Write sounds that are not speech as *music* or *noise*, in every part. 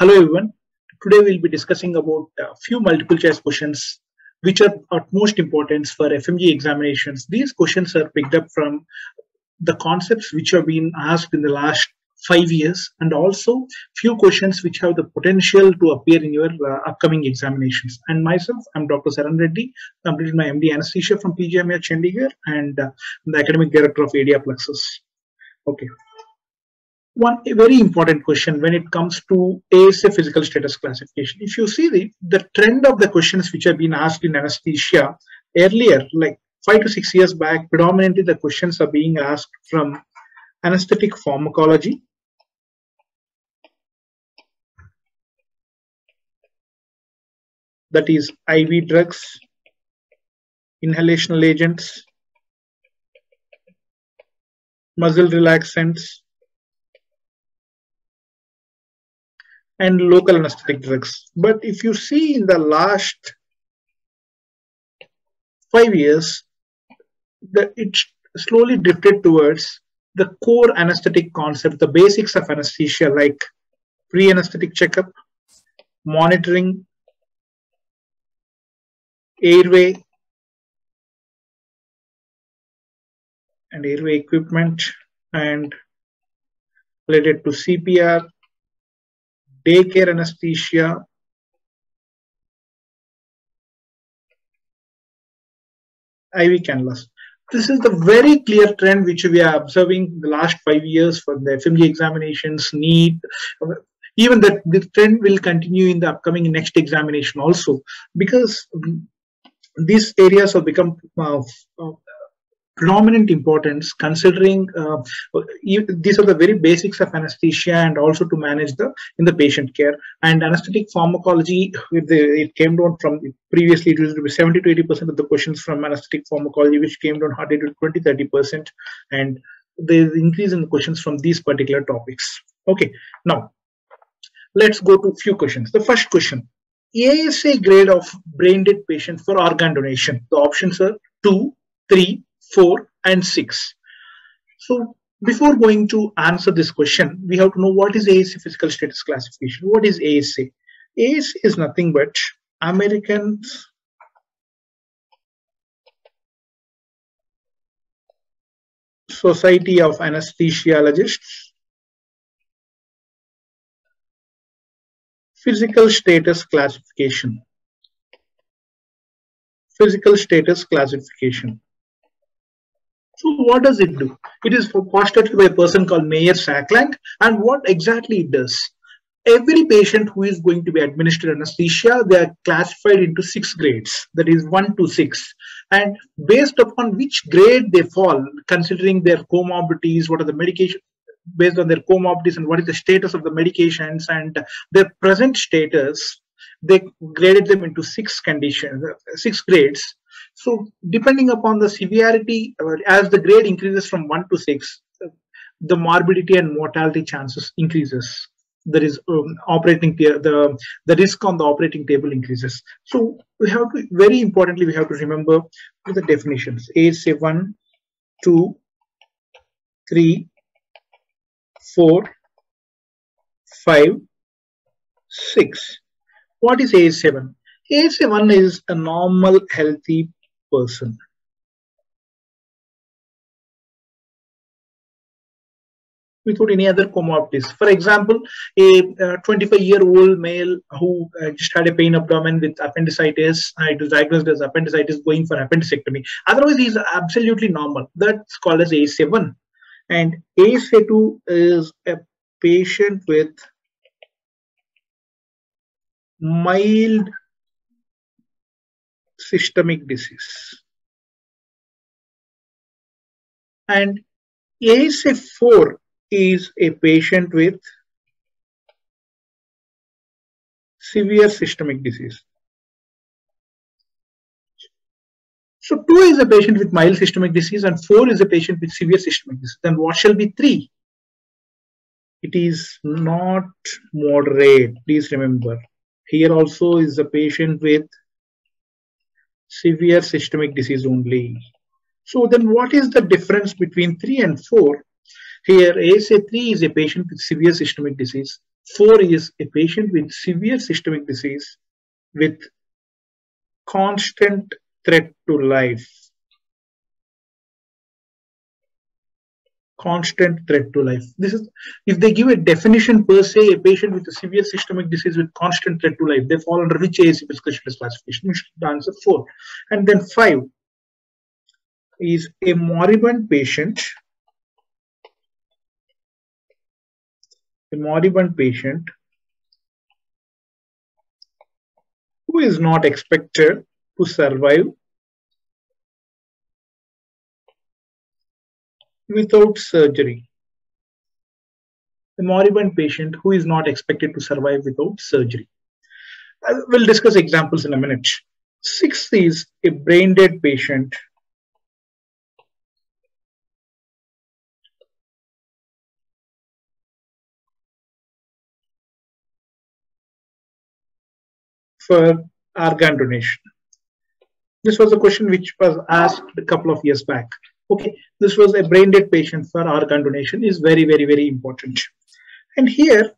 Hello everyone. Today we'll be discussing about a few multiple choice questions which are of most importance for FMG examinations. These questions are picked up from the concepts which have been asked in the last five years and also few questions which have the potential to appear in your uh, upcoming examinations. And myself, I'm Dr. Saran Reddy, completed my MD anesthesia from PGIMER Chandigarh and uh, the academic director of ADrPlexus. Okay one very important question when it comes to ASA physical status classification. If you see the, the trend of the questions which have been asked in anesthesia earlier, like five to six years back, predominantly the questions are being asked from anesthetic pharmacology, that is IV drugs, inhalational agents, muscle relaxants, and local anesthetic drugs. But if you see in the last five years, the, it slowly drifted towards the core anesthetic concept, the basics of anesthesia like pre-anesthetic checkup, monitoring, airway, and airway equipment, and related to CPR, daycare anesthesia, IV cannulas. This is the very clear trend which we are observing the last five years for the FMG examinations, NEET. Even that the trend will continue in the upcoming next examination also because these areas have become uh, predominant importance considering uh, these are the very basics of anesthesia and also to manage the in the patient care. And anesthetic pharmacology the, it came down from previously it used to be 70 to 80 percent of the questions from anesthetic pharmacology which came down hardly to 20 30 percent. And there's increase in the questions from these particular topics. Okay now let's go to few questions. The first question ASA grade of brain dead patient for organ donation. The options are 2 3 4, and 6. So before going to answer this question, we have to know what is ASA physical status classification. What is ASA? ASA is nothing but American Society of Anesthesiologists physical status classification. Physical status classification. So what does it do? It is postulated by a person called Meyer Saklad. And what exactly it does? Every patient who is going to be administered anesthesia, they are classified into six grades, that is one to six. And based upon which grade they fall, considering their comorbidities, what are the medication, based on their comorbidities and what is the status of the medications and their present status, they graded them into six conditions, six grades so depending upon the severity, uh, as the grade increases from 1 to 6, the morbidity and mortality chances increases. There is um, operating the the risk on the operating table increases. So we have to very importantly we have to remember the definitions. ASA 1, 2, 3, 4, 5, 6. What is ASA1? ASA1 is a normal healthy person without any other comorbidities. For example, a 25 year old male who uh, just had a pain abdomen with appendicitis, uh, it was diagnosed as appendicitis going for appendicectomy. Otherwise, he's absolutely normal. That's called as ASA1. And ASA2 is a patient with mild systemic disease. And ASA4 is a patient with severe systemic disease. So 2 is a patient with mild systemic disease and 4 is a patient with severe systemic disease. Then what shall be 3? It is not moderate. Please remember. Here also is a patient with severe systemic disease only. So then what is the difference between 3 and 4? Here ASA3 is a patient with severe systemic disease Four is a patient with severe systemic disease with constant threat to life. Constant threat to life. This is if they give a definition per se, a patient with a severe systemic disease with constant threat to life, they fall under which ASA physical status classification? You should answer four. And then five is a moribund patient. A moribund patient who is not expected to survive without surgery. A moribund patient who is not expected to survive without surgery. We'll discuss examples in a minute. Sixth is a brain dead patient for organ donation. This was a question which was asked a couple of years back. Okay, this was a brain dead patient for organ donation is very, very, very important. And here,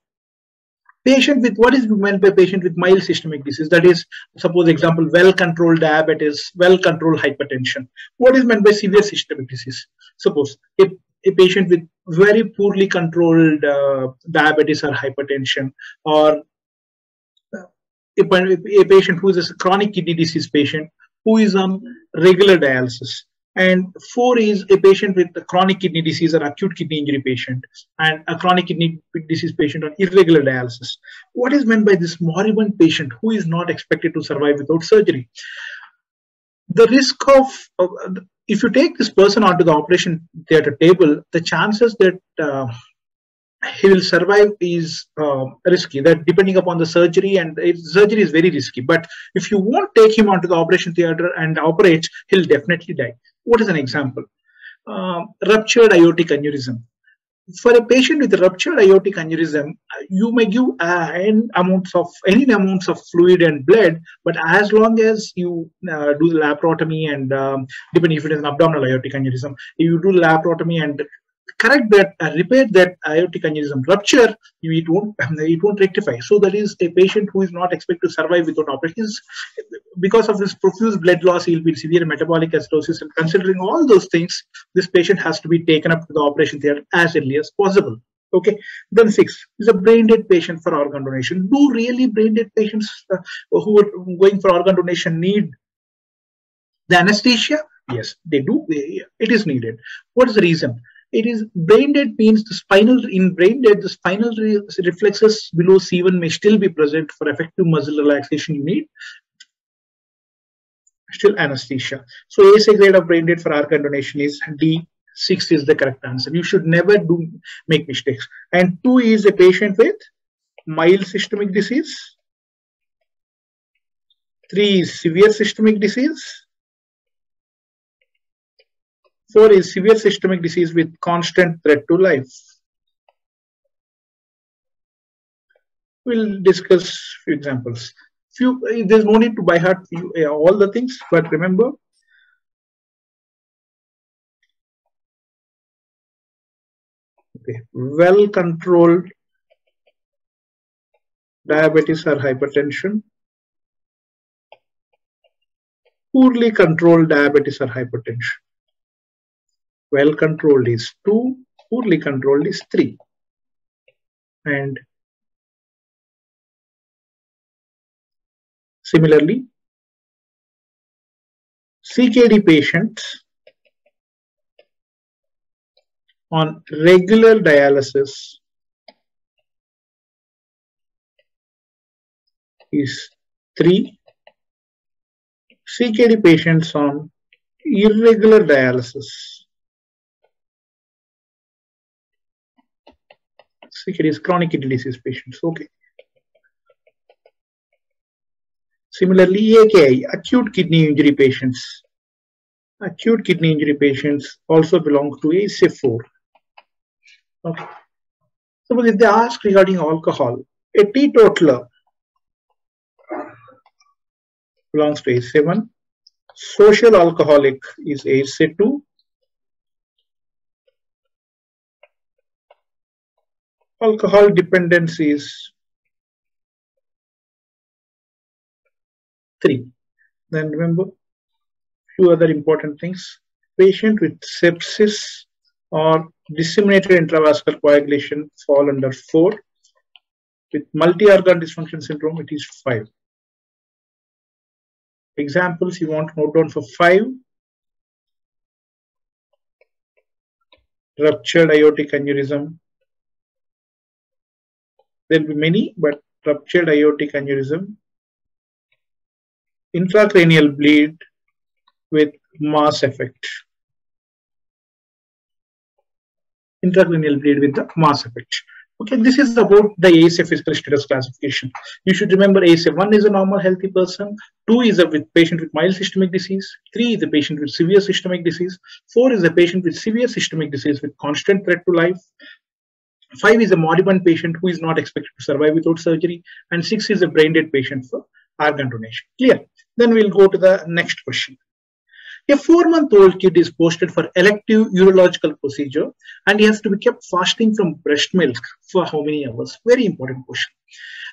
patient with what is meant by patient with mild systemic disease? That is, suppose example, well-controlled diabetes, well-controlled hypertension. What is meant by severe systemic disease? Suppose a, a patient with very poorly controlled uh, diabetes or hypertension, or a, a patient who is a chronic kidney disease patient who is on regular dialysis. And four is a patient with a chronic kidney disease or acute kidney injury patient and a chronic kidney disease patient on irregular dialysis. What is meant by this moribund patient who is not expected to survive without surgery? The risk of, if you take this person onto the operation theater table, the chances that uh, he will survive is uh, risky that depending upon the surgery and it, surgery is very risky but if you won't take him onto the operation theater and operate he'll definitely die what is an example? Uh, ruptured aortic aneurysm. For a patient with a ruptured aortic aneurysm you may give uh, amounts of any amounts of fluid and blood but as long as you uh, do the laparotomy and um, depending if it is an abdominal aortic aneurysm you do laparotomy and correct that, uh, repair that aortic aneurysm rupture, it won't *laughs* it won't rectify. So that is a patient who is not expected to survive without operations. Because of this profuse blood loss, he will be severe metabolic acidosis. And considering all those things, this patient has to be taken up to the operation theater as early as possible. Okay, then six is a brain dead patient for organ donation. Do really brain dead patients uh, who are going for organ donation need the anesthesia? Yes, they do. It is needed. What is the reason? It is brain dead means the spinal in brain dead the spinal re reflexes below c1 may still be present for effective muscle relaxation you need still anesthesia. So a grade of brain dead for organ donation is d6 is the correct answer. You should never do make mistakes. And two is a patient with mild systemic disease. Three is severe systemic disease Four is severe systemic disease with constant threat to life. We'll discuss few examples. Few, there's no need to by heart few, uh, all the things, but remember, okay, well-controlled diabetes or hypertension, poorly controlled diabetes or hypertension well controlled is 2 poorly controlled is 3 and similarly CKD patients on regular dialysis is 3 CKD patients on irregular dialysis it is chronic kidney disease patients. Okay. Similarly, AKI, acute kidney injury patients. Acute kidney injury patients also belong to ASA4. Okay. Suppose if they ask regarding alcohol, a teetotaler belongs to ASA1. Social alcoholic is ASA2. Alcohol dependencies. Three. Then remember few other important things. Patient with sepsis or disseminated intravascular coagulation fall under four. With multi-organ dysfunction syndrome, it is five. Examples you want to note down for five. Ruptured aortic aneurysm. There will be many, but ruptured aortic aneurysm, intracranial bleed with mass effect. Intracranial bleed with the mass effect. Okay, this is about the ASA physical status classification. You should remember ASA 1 is a normal healthy person, 2 is a with patient with mild systemic disease, 3 is a patient with severe systemic disease, 4 is a patient with severe systemic disease with constant threat to life, 5 is a moribund patient who is not expected to survive without surgery, and 6 is a brain dead patient for organ donation. Clear? Then we'll go to the next question. A four-month-old kid is posted for elective urological procedure and he has to be kept fasting from breast milk for how many hours? Very important question.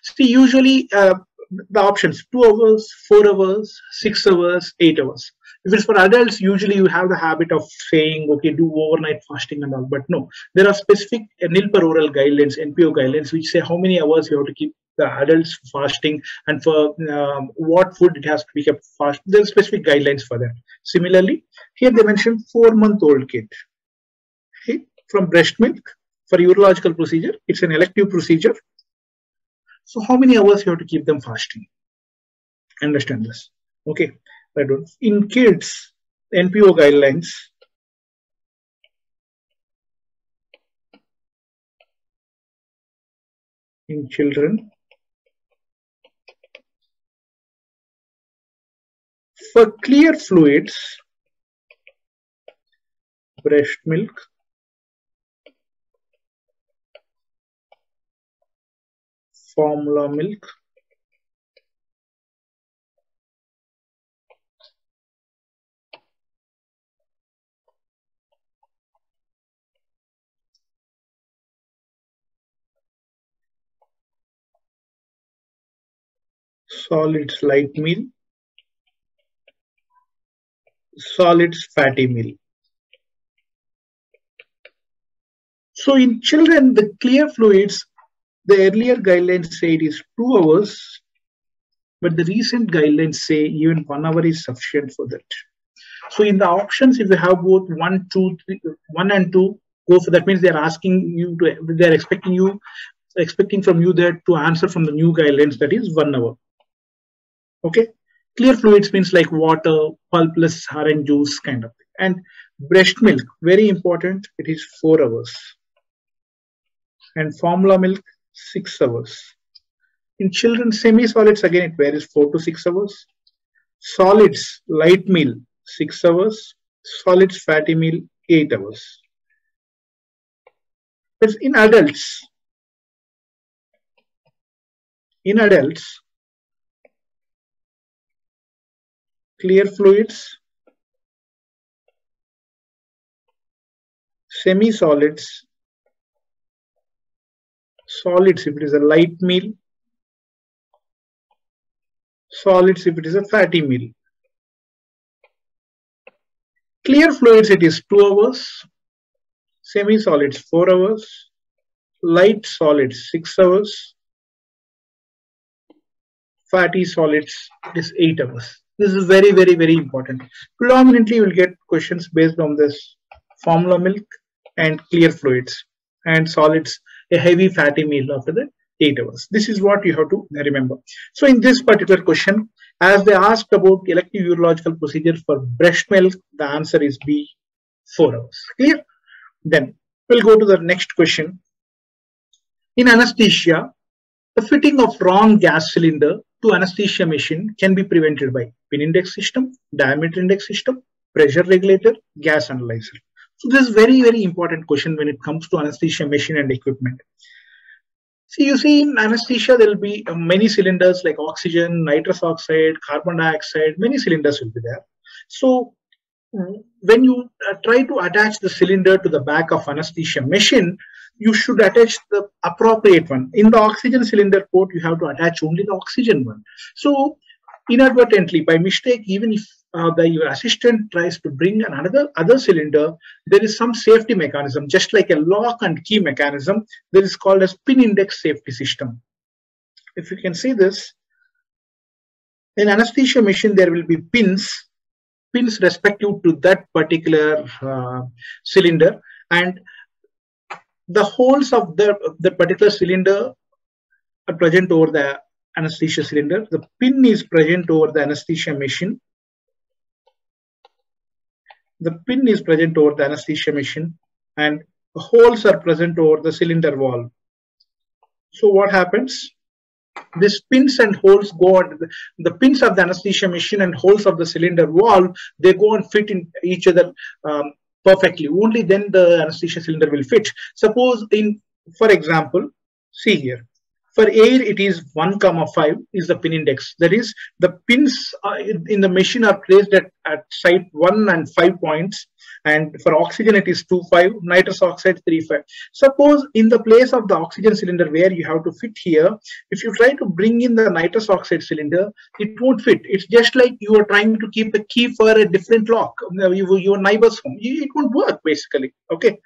See, usually uh, the options two hours, four hours, six hours, eight hours. If it's for adults, usually you have the habit of saying, okay, do overnight fasting and all. But no, there are specific NIL per oral guidelines, NPO guidelines, which say how many hours you have to keep the adults fasting and for um, what food it has to be kept fast. There are specific guidelines for that. Similarly, here they mentioned four month old kid okay, from breast milk for urological procedure. It's an elective procedure. So how many hours you have to keep them fasting? Understand this. Okay. In kids, NPO guidelines, in children. For clear fluids, breast milk, formula milk, solids light meal solids fatty meal. So in children, the clear fluids, the earlier guidelines say it is two hours, but the recent guidelines say even one hour is sufficient for that. So in the options, if you have both one, two, three, one and two, go for that means they are asking you to, they are expecting you, expecting from you that to answer from the new guidelines that is one hour. Okay. Clear fluids means like water, pulpless orange juice kind of thing. And breast milk, very important, it is four hours. And formula milk, six hours. In children, semi-solids, again, it varies four to six hours. Solids, light meal, six hours. Solids, fatty meal, eight hours. But in adults, in adults, clear fluids, semi-solids, solids if it is a light meal, solids if it is a fatty meal. Clear fluids it is 2 hours, semi-solids 4 hours, light solids 6 hours, fatty solids it is 8 hours. This is very, very, very important. Predominantly, you will get questions based on this formula milk and clear fluids and solids, a heavy fatty meal after the 8 hours. This is what you have to remember. So in this particular question, as they asked about elective urological procedure for breast milk, the answer is B, 4 hours. Clear? Then we'll go to the next question. In anesthesia, the fitting of wrong gas cylinder to anesthesia machine can be prevented by pin index system, diameter index system, pressure regulator, gas analyzer. So this is very, very important question when it comes to anesthesia machine and equipment. See, you see in anesthesia, there will be uh, many cylinders like oxygen, nitrous oxide, carbon dioxide, many cylinders will be there. So when you uh, try to attach the cylinder to the back of anesthesia machine, you should attach the appropriate one. In the oxygen cylinder port, you have to attach only the oxygen one. So inadvertently, by mistake, even if uh, the, your assistant tries to bring another other cylinder, there is some safety mechanism, just like a lock and key mechanism. That is called as pin index safety system. If you can see this, in anesthesia machine, there will be pins, pins respective to that particular uh, cylinder, and the holes of the, the particular cylinder are present over the anesthesia cylinder. The pin is present over the anesthesia machine. The pin is present over the anesthesia machine and holes are present over the cylinder wall. So what happens? These pins and holes go on, the, the pins of the anesthesia machine and holes of the cylinder wall, they go and fit in each other um, perfectly. Only then the anesthesia cylinder will fit. Suppose in, for example, see here, for air, it is 1 comma 5 is the pin index. That is, the pins uh, in the machine are placed at, at site 1 and 5 points. And for oxygen, it is 2, 5, nitrous oxide 3, 5. Suppose in the place of the oxygen cylinder where you have to fit here, if you try to bring in the nitrous oxide cylinder, it won't fit. It's just like you are trying to keep a key for a different lock, your neighbor's home. It won't work basically. Okay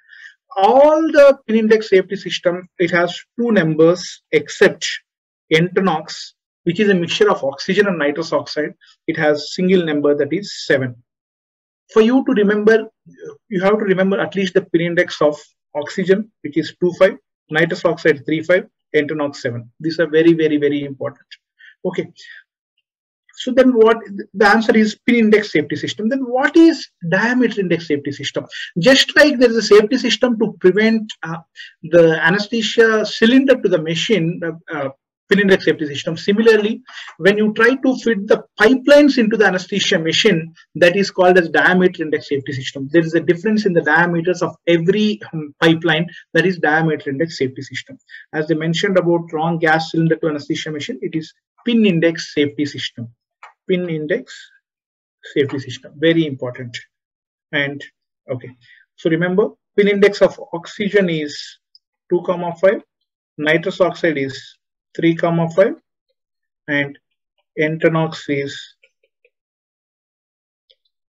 all the pin index safety system, it has two numbers except Entonox, which is a mixture of oxygen and nitrous oxide. It has single number that is 7. For you to remember, you have to remember at least the pin index of oxygen, which is 2.5, nitrous oxide 3.5, Entonox 7. These are very, very, very important. Okay, so then what the answer is pin index safety system. Then what is diameter index safety system? Just like there is a safety system to prevent uh, the anesthesia cylinder to the machine, uh, uh, pin index safety system. Similarly, when you try to fit the pipelines into the anesthesia machine, that is called as diameter index safety system. There is a difference in the diameters of every um, pipeline that is diameter index safety system. As they mentioned about wrong gas cylinder to anesthesia machine, it is pin index safety system pin index safety system very important. And okay. So remember pin index of oxygen is 2 comma 5 nitrous oxide is 3 comma 5 and entonox is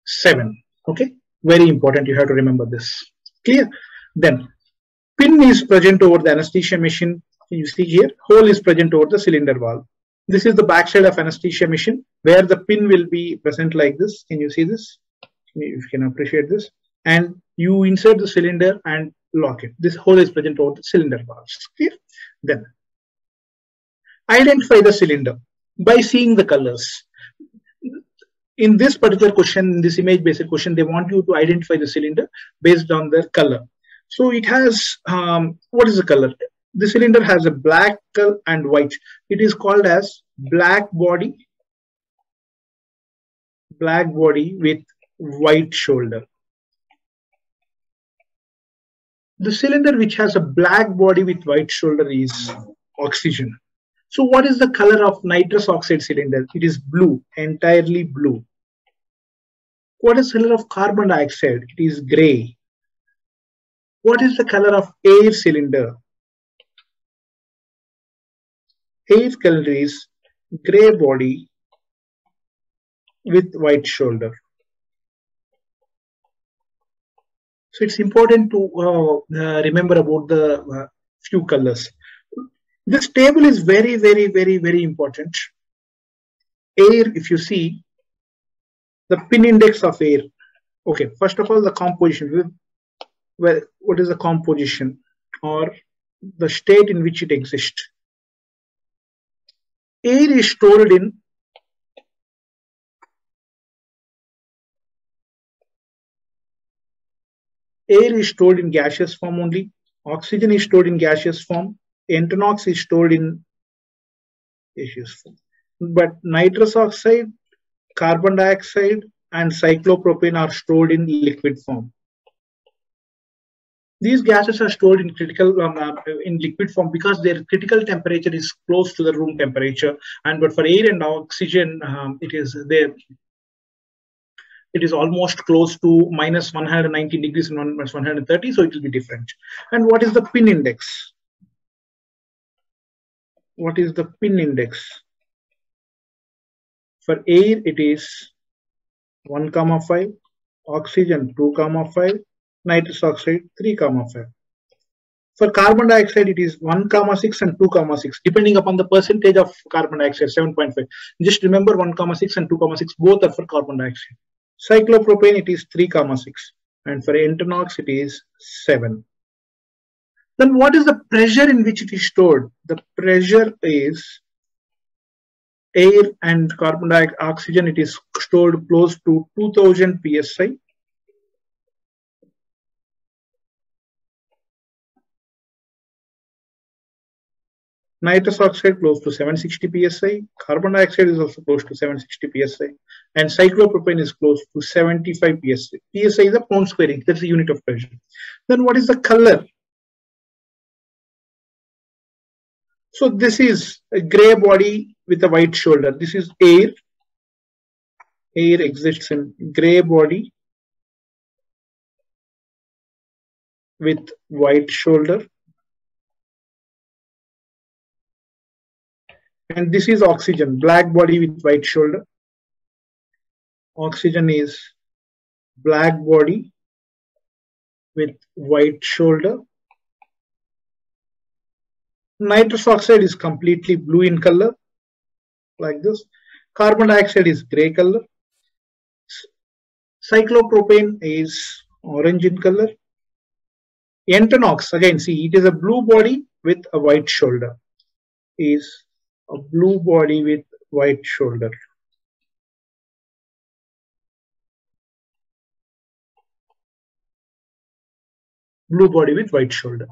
7 okay? Very important. You have to remember this. Clear? Then pin is present over the anesthesia machine. You see here hole is present over the cylinder valve. This is the backside of anesthesia machine where the pin will be present like this. Can you see this? You can appreciate this. And you insert the cylinder and lock it. This hole is present over the cylinder valves. Clear? Then identify the cylinder by seeing the colors. In this particular question, in this image based question, they want you to identify the cylinder based on their color. So it has, um, what is the color? the cylinder has a black and white. It is called as black body, black body with white shoulder. The cylinder which has a black body with white shoulder is oxygen. So what is the color of nitrous oxide cylinder? It is blue, entirely blue. What is the color of carbon dioxide? It is gray. What is the color of air cylinder? Air color is gray body with white shoulder. So it's important to uh, uh, remember about the uh, few colors. This table is very, very, very, very important. Air, if you see, the pin index of air. Okay, first of all, the composition. Well, what is the composition or the state in which it exists? air is stored in air is stored in gaseous form only. Oxygen is stored in gaseous form. Entonox is stored in gaseous form. But nitrous oxide carbon dioxide and cyclopropane are stored in liquid form. These gases are stored in critical um, uh, in liquid form because their critical temperature is close to the room temperature. And but for air and oxygen um, it is there it is almost close to minus 190 degrees and minus 130, so it will be different. And what is the pin index? What is the pin index? For air, it is 1 comma 5, oxygen 2 comma 5, nitrous oxide 3 comma 5. For carbon dioxide, it is 1 comma 6 and 2 comma 6, depending upon the percentage of carbon dioxide, 7.5. Just remember 1 comma 6 and 2 comma 6, both are for carbon dioxide. Cyclopropane, it is 3 comma 6. And for Entonox, it is 7. Then what is the pressure in which it is stored? The pressure is air and carbon dioxide, oxygen, it is stored close to 2000 psi nitrous oxide close to 760 psi, carbon dioxide is also close to 760 psi, and cyclopropane is close to 75 psi. psi is a pound square inch, that's the unit of pressure. Then what is the color? So this is a gray body with a white shoulder. This is air. Air exists in gray body with white shoulder. and this is oxygen black body with white shoulder oxygen is black body with white shoulder. Nitrous oxide is completely blue in color like this. Carbon dioxide is gray color. Cyclopropane is orange in color. Entonox again see it is a blue body with a white shoulder is a blue body with white shoulder. Blue body with white shoulder.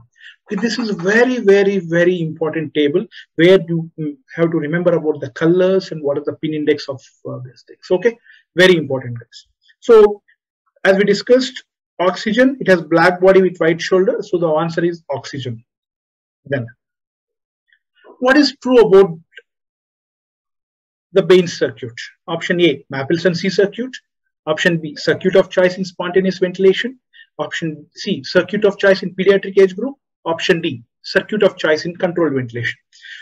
This is a very, very, very important table where you have to remember about the colors and what is the pin index of uh, these things. Okay, very important guys. So as we discussed, oxygen, it has black body with white shoulder. So the answer is oxygen. Then what is true about the Bain circuit? Option A, Mapleson-C circuit. Option B, circuit of choice in spontaneous ventilation. Option C, circuit of choice in pediatric age group. Option D, circuit of choice in controlled ventilation.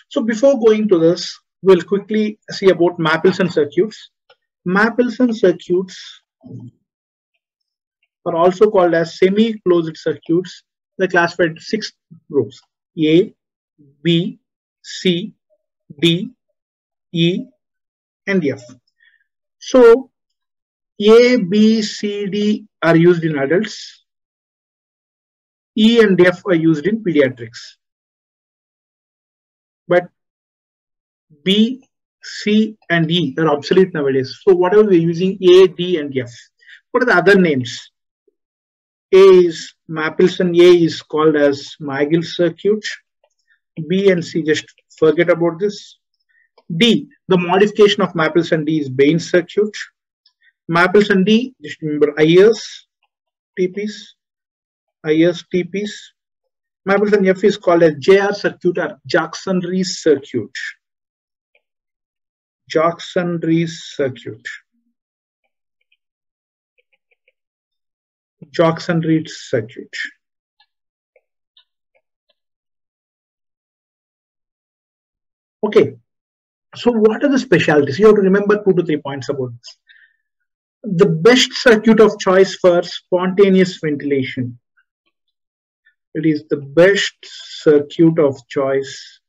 So before going to this, we'll quickly see about Mapleson circuits. Mapleson circuits are also called as semi-closed circuits. They're classified six groups, A, B, C, D, E, and F. So A, B, C, D are used in adults. E and F are used in pediatrics. But B, C, and E are obsolete nowadays. So whatever we're using A, D, and F. What are the other names? A is Mapleson A is called as Magill circuit. B and C, just forget about this. D, the modification of Mapleson D is Bain circuit. Mapleson D, just remember Ayre's T-piece, Ayre's T-piece. Mapleson F is called as JR circuit or Jackson-Rees circuit. Jackson-Rees circuit. Jackson-Rees circuit. Okay, so what are the specialties? You have to remember two to three points about this. The best circuit of choice for spontaneous ventilation. It is the best circuit of choice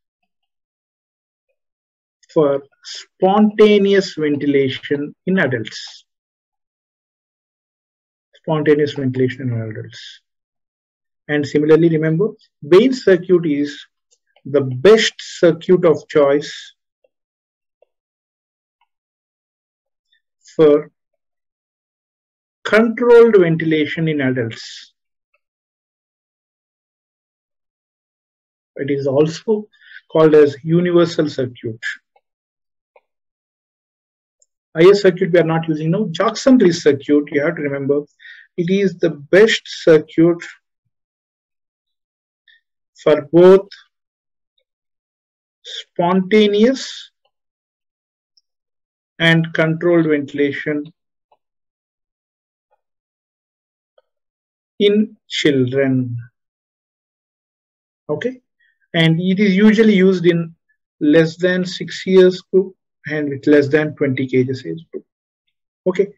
for spontaneous ventilation in adults. Spontaneous ventilation in adults. And similarly, remember, Bain circuit is the best circuit of choice for controlled ventilation in adults. It is also called as universal circuit. Ayre's circuit we are not using now. Jackson-Rees circuit, you have to remember, it is the best circuit for both spontaneous and controlled ventilation in children. Okay, and it is usually used in less than six years group and with less than 20 kgs age group. Okay,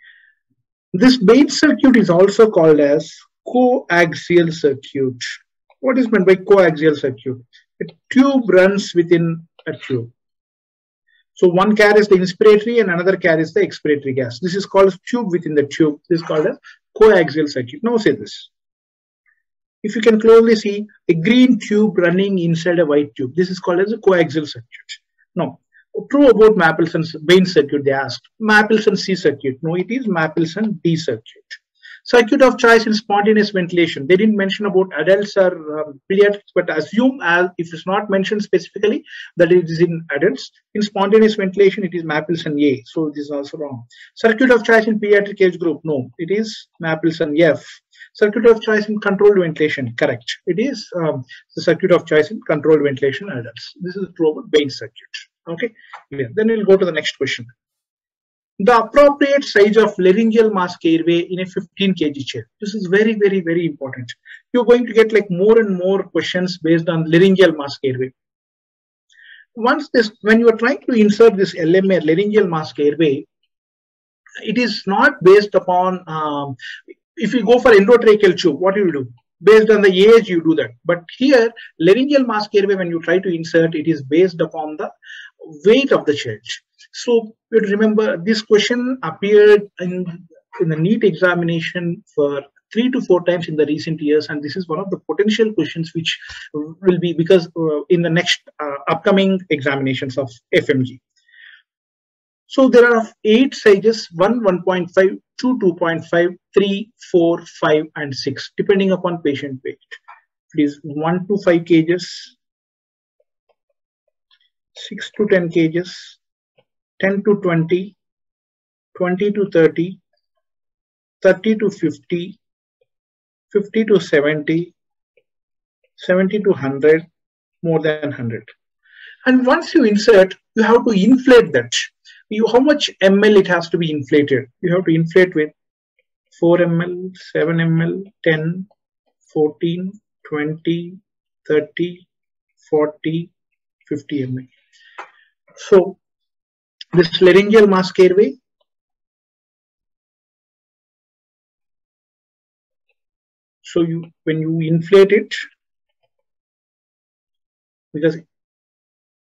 this Bain circuit is also called as coaxial circuit. What is meant by coaxial circuit? A tube runs within a tube. So one carries the inspiratory and another carries the expiratory gas. This is called tube within the tube. This is called a coaxial circuit. Now say this. If you can closely see a green tube running inside a white tube, this is called as a coaxial circuit. Now, true about Mapleson's Bain's circuit, they asked. Mapleson C circuit. No, it is Mapleson D circuit. Circuit of choice in spontaneous ventilation. They didn't mention about adults or um, pediatrics, but assume as if it's not mentioned specifically that it is in adults. In spontaneous ventilation, it is Mapleson A. So this is also wrong. Circuit of choice in pediatric age group. No, it is Mapleson F. Circuit of choice in controlled ventilation. Correct. It is um, the circuit of choice in controlled ventilation adults. This is about Bain's circuit. Okay. Yeah. Then we'll go to the next question the appropriate size of laryngeal mask airway in a 15 kg chair. This is very, very, very important. You're going to get like more and more questions based on laryngeal mask airway. Once this, when you are trying to insert this LMA, laryngeal mask airway, it is not based upon, um, if you go for endotracheal tube, what do you do? Based on the age, you do that. But here, laryngeal mask airway, when you try to insert, it is based upon the weight of the child. So you remember this question appeared in, in the NEET examination for three to four times in the recent years and this is one of the potential questions which will be because uh, in the next uh, upcoming examinations of FMG. So there are eight sizes, 1, 1.5, 2, 2.5, 3, 4, 5 and 6 depending upon patient weight. It is 1 to 5 kgs, 6 to 10 kgs, 10 to 20, 20 to 30, 30 to 50, 50 to 70, 70 to 100, more than 100. And once you insert, you have to inflate that. You, how much ml it has to be inflated? You have to inflate with 4 ml, 7 ml, 10, 14, 20, 30, 40, 50 ml. So this laryngeal mask airway so you when you inflate it because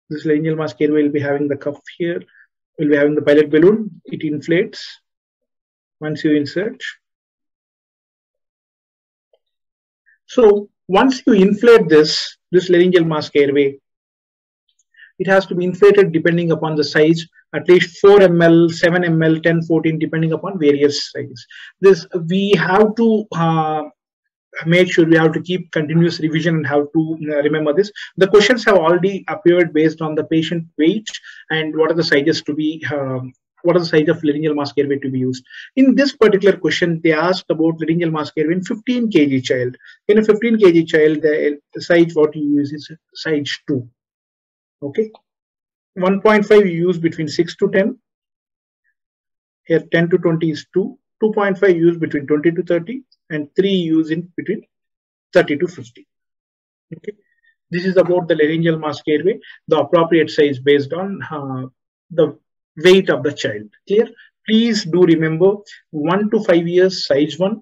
this laryngeal mask airway will be having the cuff here will be having the pilot balloon. It inflates once you insert. So once you inflate this this laryngeal mask airway it has to be inflated depending upon the size at least 4 ml 7 ml 10 14 depending upon various sizes. This we have to uh, make sure we have to keep continuous revision and have to remember this. The questions have already appeared based on the patient weight and what are the sizes to be um, what are the size of laryngeal mask airway to be used? In this particular question, they asked about laryngeal mask airway in 15 kg child. In a 15 kg child, the size what you use is size 2 okay? 1.5 you use between 6 to 10 here 10 to 20 is 2 2.5 use between 20 to 30 and 3 use in between 30 to 50 okay. This is about the laryngeal mask airway the appropriate size based on uh, the weight of the child. Clear? Please do remember 1 to 5 years size 1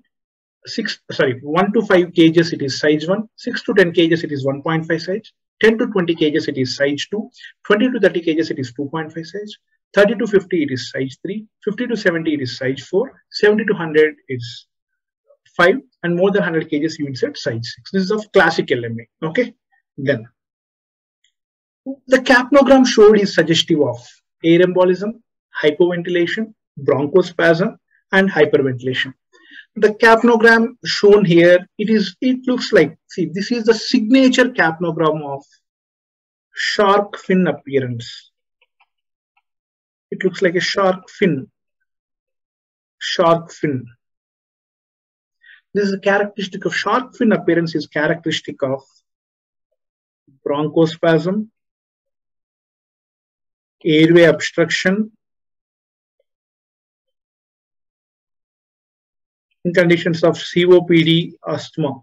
6 sorry 1 to 5 kgs it is size 1 6 to 10 kgs it is 1.5 size 10 to 20 kgs it is size 2 20 to 30 kgs it is 2.5 size 30 to 50 it is size 3 50 to 70 it is size 4 70 to 100 is 5 and more than 100 kgs you insert size 6 this is of classic LMA okay then the capnogram showed is suggestive of air embolism hypoventilation bronchospasm and hyperventilation the capnogram shown here, it is it looks like see this is the signature capnogram of shark fin appearance. It looks like a shark fin. Shark fin. This is characteristic of shark fin appearance is characteristic of bronchospasm, airway obstruction, in conditions of COPD, asthma.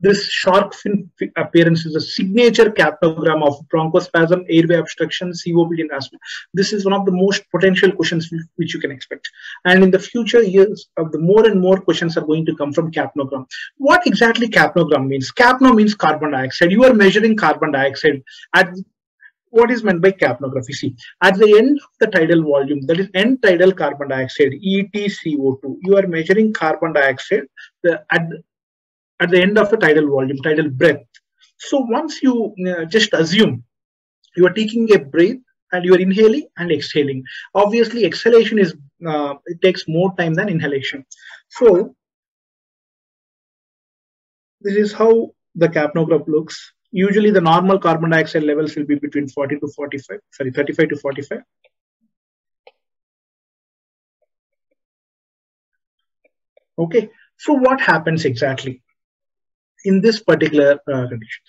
This shark fin appearance is a signature capnogram of bronchospasm, airway obstruction, COPD, and asthma. This is one of the most potential questions which you can expect. And in the future years, uh, the more and more questions are going to come from capnogram. What exactly capnogram means? Capno means carbon dioxide. You are measuring carbon dioxide at what is meant by capnography? See, at the end of the tidal volume, that is end tidal carbon dioxide, EtCO2, you are measuring carbon dioxide the, at, at the end of the tidal volume, tidal breath. So once you uh, just assume you are taking a breath and you are inhaling and exhaling. Obviously, exhalation is uh, it takes more time than inhalation. So this is how the capnograph looks usually the normal carbon dioxide levels will be between 40 to 45 sorry 35 to 45 okay so what happens exactly in this particular uh, condition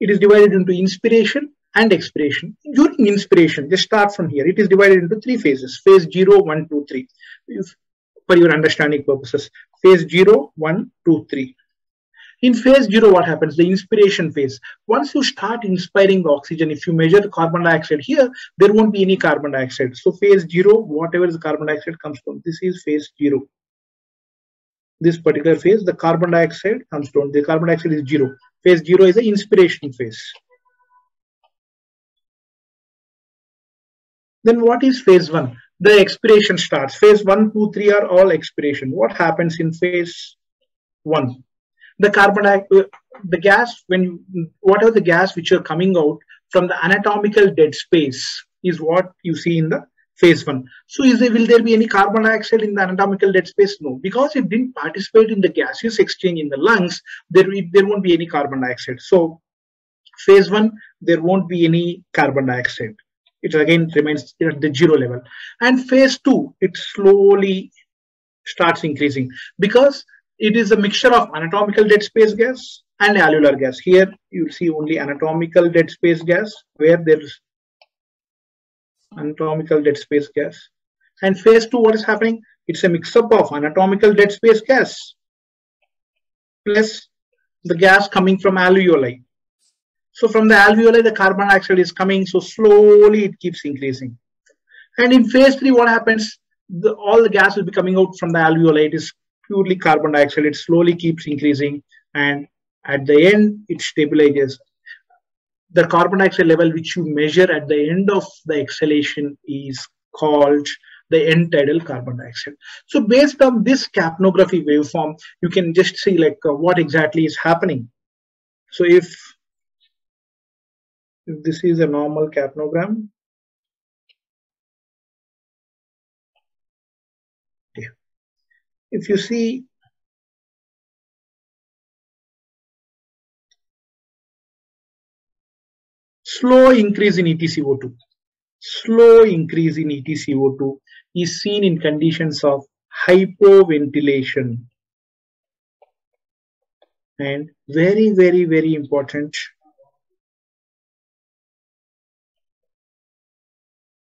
it is divided into inspiration and expiration during inspiration just start from here it is divided into three phases phase 0 1 2 3 if, for your understanding purposes phase 0 1 2 3 in phase zero, what happens? The inspiration phase. Once you start inspiring the oxygen, if you measure carbon dioxide here, there won't be any carbon dioxide. So phase zero, whatever is carbon dioxide comes from, this is phase zero. This particular phase, the carbon dioxide comes down. The carbon dioxide is zero. Phase zero is the inspiration phase. Then what is phase one? The expiration starts. Phase one, two, three are all expiration. What happens in phase one? the carbon dioxide, uh, the gas, when you, whatever the gas which are coming out from the anatomical dead space is what you see in the phase one. So is there, will there be any carbon dioxide in the anatomical dead space? No, because it didn't participate in the gaseous exchange in the lungs, there, there won't be any carbon dioxide. So phase one, there won't be any carbon dioxide. It again remains at the zero level. And phase two, it slowly starts increasing because it is a mixture of anatomical dead space gas and alveolar gas. Here you see only anatomical dead space gas where there is anatomical dead space gas. And phase two, what is happening? It's a mix-up of anatomical dead space gas plus the gas coming from alveoli. So from the alveoli, the carbon dioxide is coming, so slowly it keeps increasing. And in phase three, what happens? The, all the gas will be coming out from the alveoli. It is purely carbon dioxide, it slowly keeps increasing and at the end it stabilizes. The carbon dioxide level which you measure at the end of the exhalation is called the end tidal carbon dioxide. So based on this capnography waveform, you can just see like uh, what exactly is happening. So if, if this is a normal capnogram, if you see slow increase in EtCO2, slow increase in EtCO2 is seen in conditions of hypoventilation and very very very important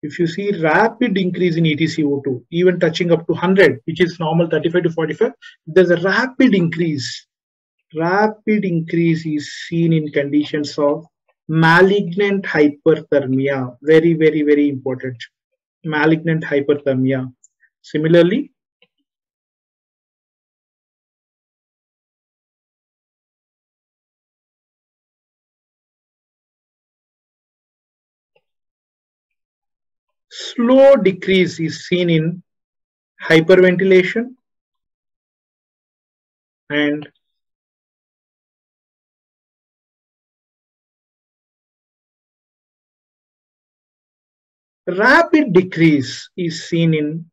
if you see rapid increase in EtCO2, even touching up to 100, which is normal 35 to 45, there's a rapid increase. Rapid increase is seen in conditions of malignant hyperthermia. Very, very, very important. Malignant hyperthermia. Similarly, slow decrease is seen in hyperventilation and rapid decrease is seen in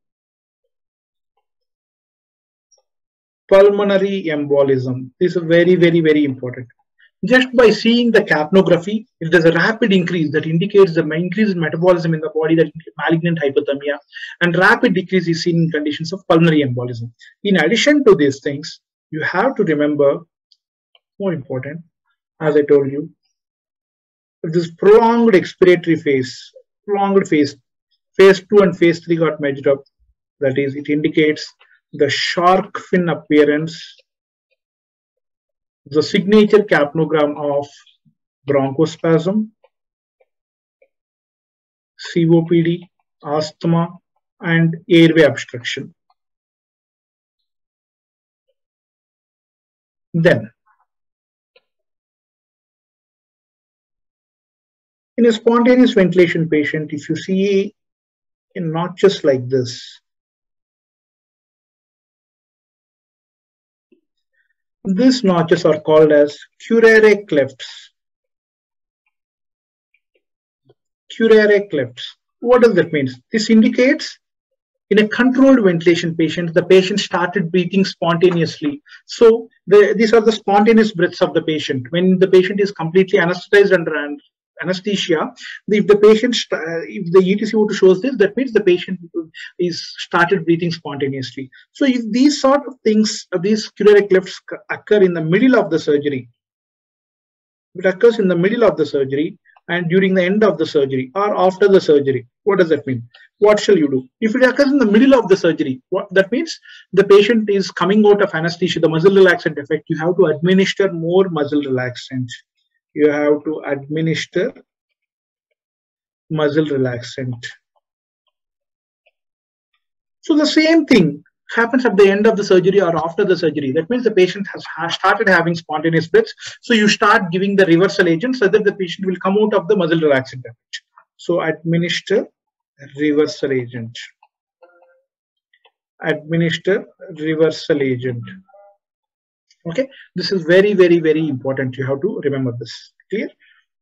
pulmonary embolism. This is very, very, very important. Just by seeing the capnography, if there's a rapid increase that indicates the increase in metabolism in the body, that malignant hypothermia, and rapid decrease is seen in conditions of pulmonary embolism. In addition to these things, you have to remember, more important, as I told you, this prolonged expiratory phase, prolonged phase, phase two and phase three got measured up. That is, it indicates the shark fin appearance, the signature capnogram of bronchospasm, COPD, asthma, and airway obstruction. Then, in a spontaneous ventilation patient, if you see in not just like this, these notches are called as curare clefts. Curare clefts. What does that mean? This indicates in a controlled ventilation patient, the patient started breathing spontaneously. So the, these are the spontaneous breaths of the patient. When the patient is completely anesthetized under anesthesia, if the patient, if the ETCO2 shows this, that means the patient is started breathing spontaneously. So if these sort of things, uh, these curare clefts occur in the middle of the surgery, it occurs in the middle of the surgery, and during the end of the surgery or after the surgery. What does that mean? What shall you do? If it occurs in the middle of the surgery, what that means the patient is coming out of anesthesia, the muscle relaxant effect, you have to administer more muscle relaxant. You have to administer muscle relaxant. So the same thing happens at the end of the surgery or after the surgery. That means the patient has started having spontaneous breaths. So you start giving the reversal agent so that the patient will come out of the muscle relaxant effect. So administer reversal agent. Administer reversal agent. Okay, this is very, very, very important. You have to remember this. Clear?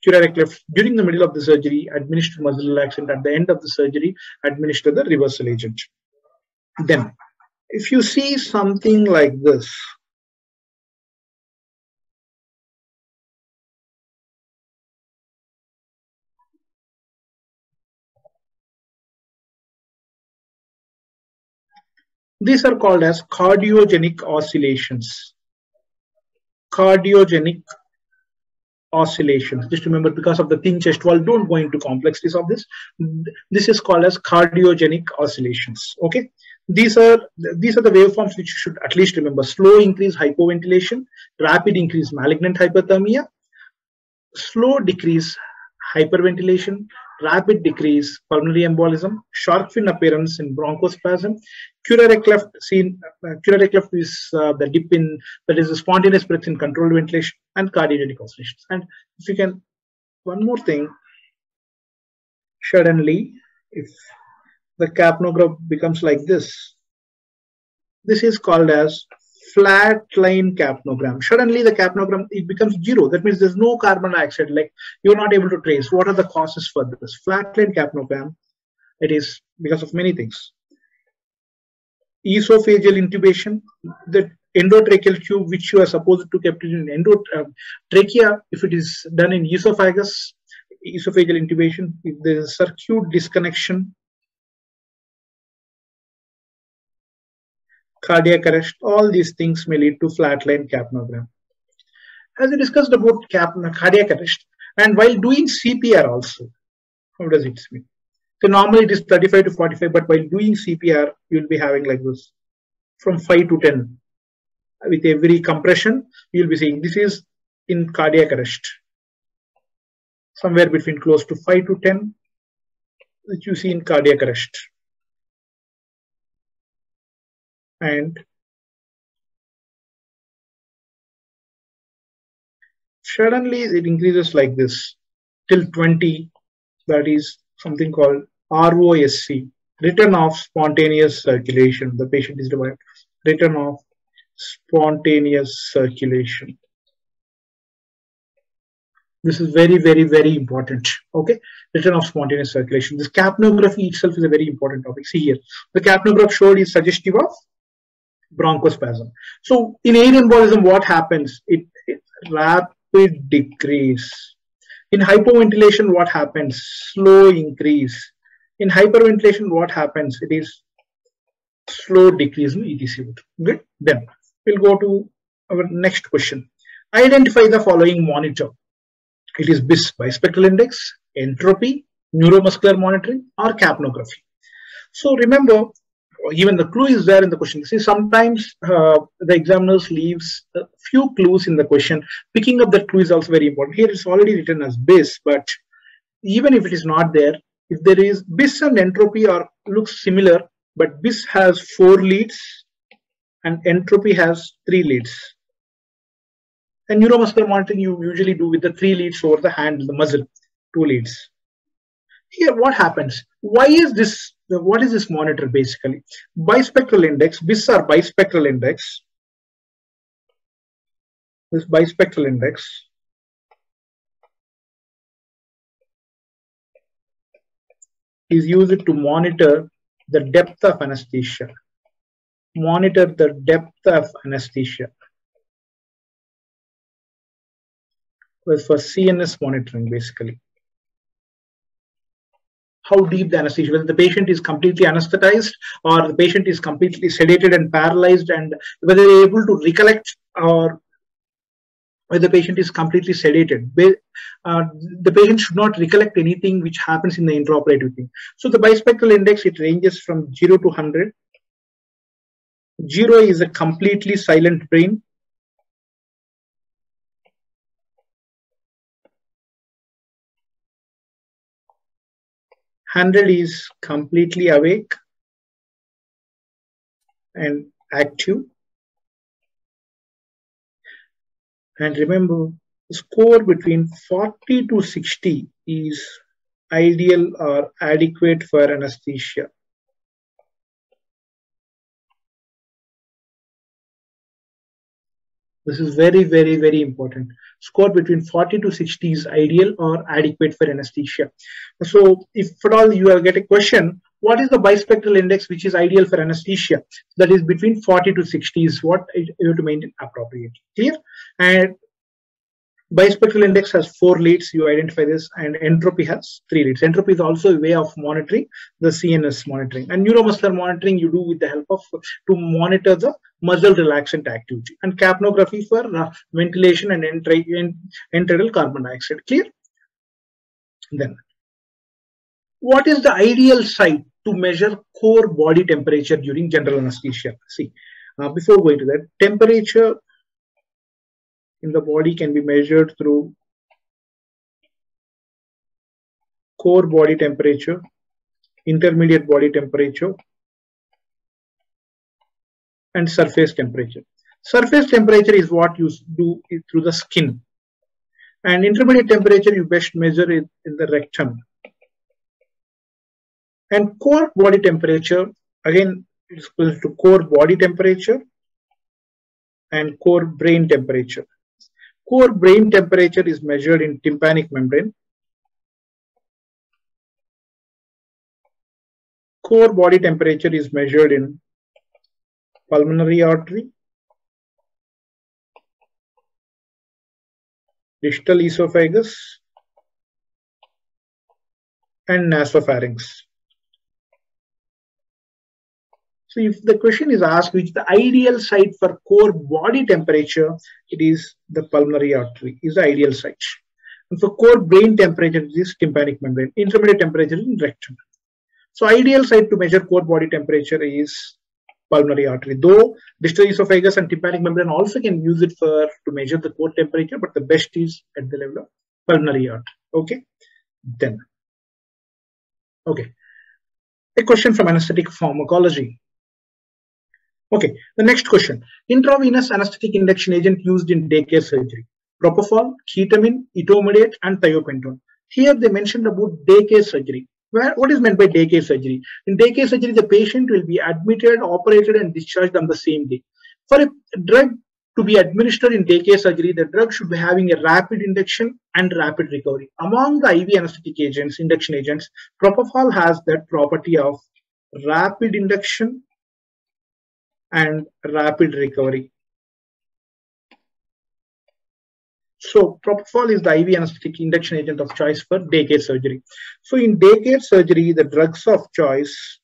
Cleft during the middle of the surgery, administer muscle relaxant. At the end of the surgery, administer the reversal agent. Then if you see something like this, these are called as cardiogenic oscillations. Cardiogenic oscillations. Just remember, because of the thin chest wall, don't go into complexities of this. This is called as cardiogenic oscillations. Okay. These are these are the waveforms which you should at least remember. Slow increase hypoventilation, rapid increase malignant hyperthermia, slow decrease hyperventilation, rapid decrease pulmonary embolism, shark fin appearance in bronchospasm, curare cleft seen uh, curare cleft is uh, the dip in that is a spontaneous breath in controlled ventilation and cardiogenic oscillations. And if you can, one more thing, suddenly if the capnogram becomes like this. This is called as flat line capnogram. Suddenly the capnogram, it becomes zero. That means there's no carbon dioxide, like you're not able to trace. What are the causes for this? Flat line capnogram, it is because of many things. Esophageal intubation, the endotracheal tube which you are supposed to keep in endotrachea, uh, if it is done in esophagus, esophageal intubation, if there is circuit disconnection, cardiac arrest, all these things may lead to flatline capnogram. As we discussed about cap, cardiac arrest, and while doing CPR also, how does it mean? So normally it is 35 to 45, but while doing CPR, you'll be having like this from 5 to 10. With every compression, you'll be seeing this is in cardiac arrest. Somewhere between close to 5 to 10, which you see in cardiac arrest. And suddenly it increases like this till 20 that is something called ROSC return of spontaneous circulation. The patient is derived return of spontaneous circulation. This is very very very important. Okay? Return of spontaneous circulation. This capnography itself is a very important topic. See here. The capnograph showed is suggestive of bronchospasm. So in air embolism, what happens? It, it rapid decrease. In hypoventilation, what happens? Slow increase. In hyperventilation, what happens? It is slow decrease in ETC. Good. Then we'll go to our next question. Identify the following monitor. It is BIS, bispectral index, entropy, neuromuscular monitoring, or capnography. So remember, even the clue is there in the question. See, sometimes uh, the examiners leaves a few clues in the question. Picking up that clue is also very important. Here it's already written as BIS, but even if it is not there, if there is BIS and entropy are looks similar, but BIS has four leads and entropy has three leads. And neuromuscular monitoring you usually do with the three leads over the hand, the muzzle, two leads. Here, what happens? Why is this? What is this monitor basically? Bispectral index. BIS are bispectral index. This bispectral index is used to monitor the depth of anesthesia. Monitor the depth of anesthesia. Was for CNS monitoring basically. How deep the anesthesia, whether the patient is completely anesthetized or the patient is completely sedated and paralyzed, and whether they're able to recollect or whether the patient is completely sedated. Uh, the patient should not recollect anything which happens in the intraoperative thing. So the bispectral index, it ranges from 0 to 100. 0 is a completely silent brain. Hundred is completely awake and active. And remember, score between 40 to 60 is ideal or adequate for anesthesia. This is very, very, very important. Score between 40 to 60 is ideal or adequate for anesthesia. So if at all you get a question, what is the bispectral index which is ideal for anesthesia? That is between 40 to 60 is what you have to maintain appropriately. Clear? And bispectral index has four leads. You identify this, and entropy has three leads. Entropy is also a way of monitoring the CNS monitoring. And neuromuscular monitoring you do with the help of to monitor the muscle relaxant activity. And capnography for uh, ventilation and end tidal carbon dioxide. Clear? Then, what is the ideal site to measure core body temperature during general anesthesia? See, uh, before going to that, temperature in the body can be measured through core body temperature, intermediate body temperature, and surface temperature. Surface temperature is what you do through the skin. And intermediate temperature you best measure it in the rectum. And core body temperature, again, is equal to core body temperature and core brain temperature. Core brain temperature is measured in tympanic membrane. Core body temperature is measured in pulmonary artery, distal esophagus, and nasopharynx. So if the question is asked which the ideal site for core body temperature, it is the pulmonary artery is the ideal site. And for core brain temperature, it is tympanic membrane. Intermediate temperature is rectum. So ideal site to measure core body temperature is pulmonary artery. Though distal esophagus and tympanic membrane also can use it for to measure the core temperature, but the best is at the level of pulmonary artery. Okay. Then. Okay. A question from anesthetic pharmacology. Okay, the next question. Intravenous anesthetic induction agent used in daycare surgery. Propofol, ketamine, etomidate, and thiopentone. Here they mentioned about daycare surgery. Where, what is meant by daycare surgery? In daycare surgery, the patient will be admitted, operated, and discharged on the same day. For a drug to be administered in daycare surgery, the drug should be having a rapid induction and rapid recovery. Among the IV anesthetic agents, induction agents, propofol has that property of rapid induction and rapid recovery. So propofol is the IV anesthetic induction agent of choice for daycare surgery. So in daycare surgery, the drugs of choice,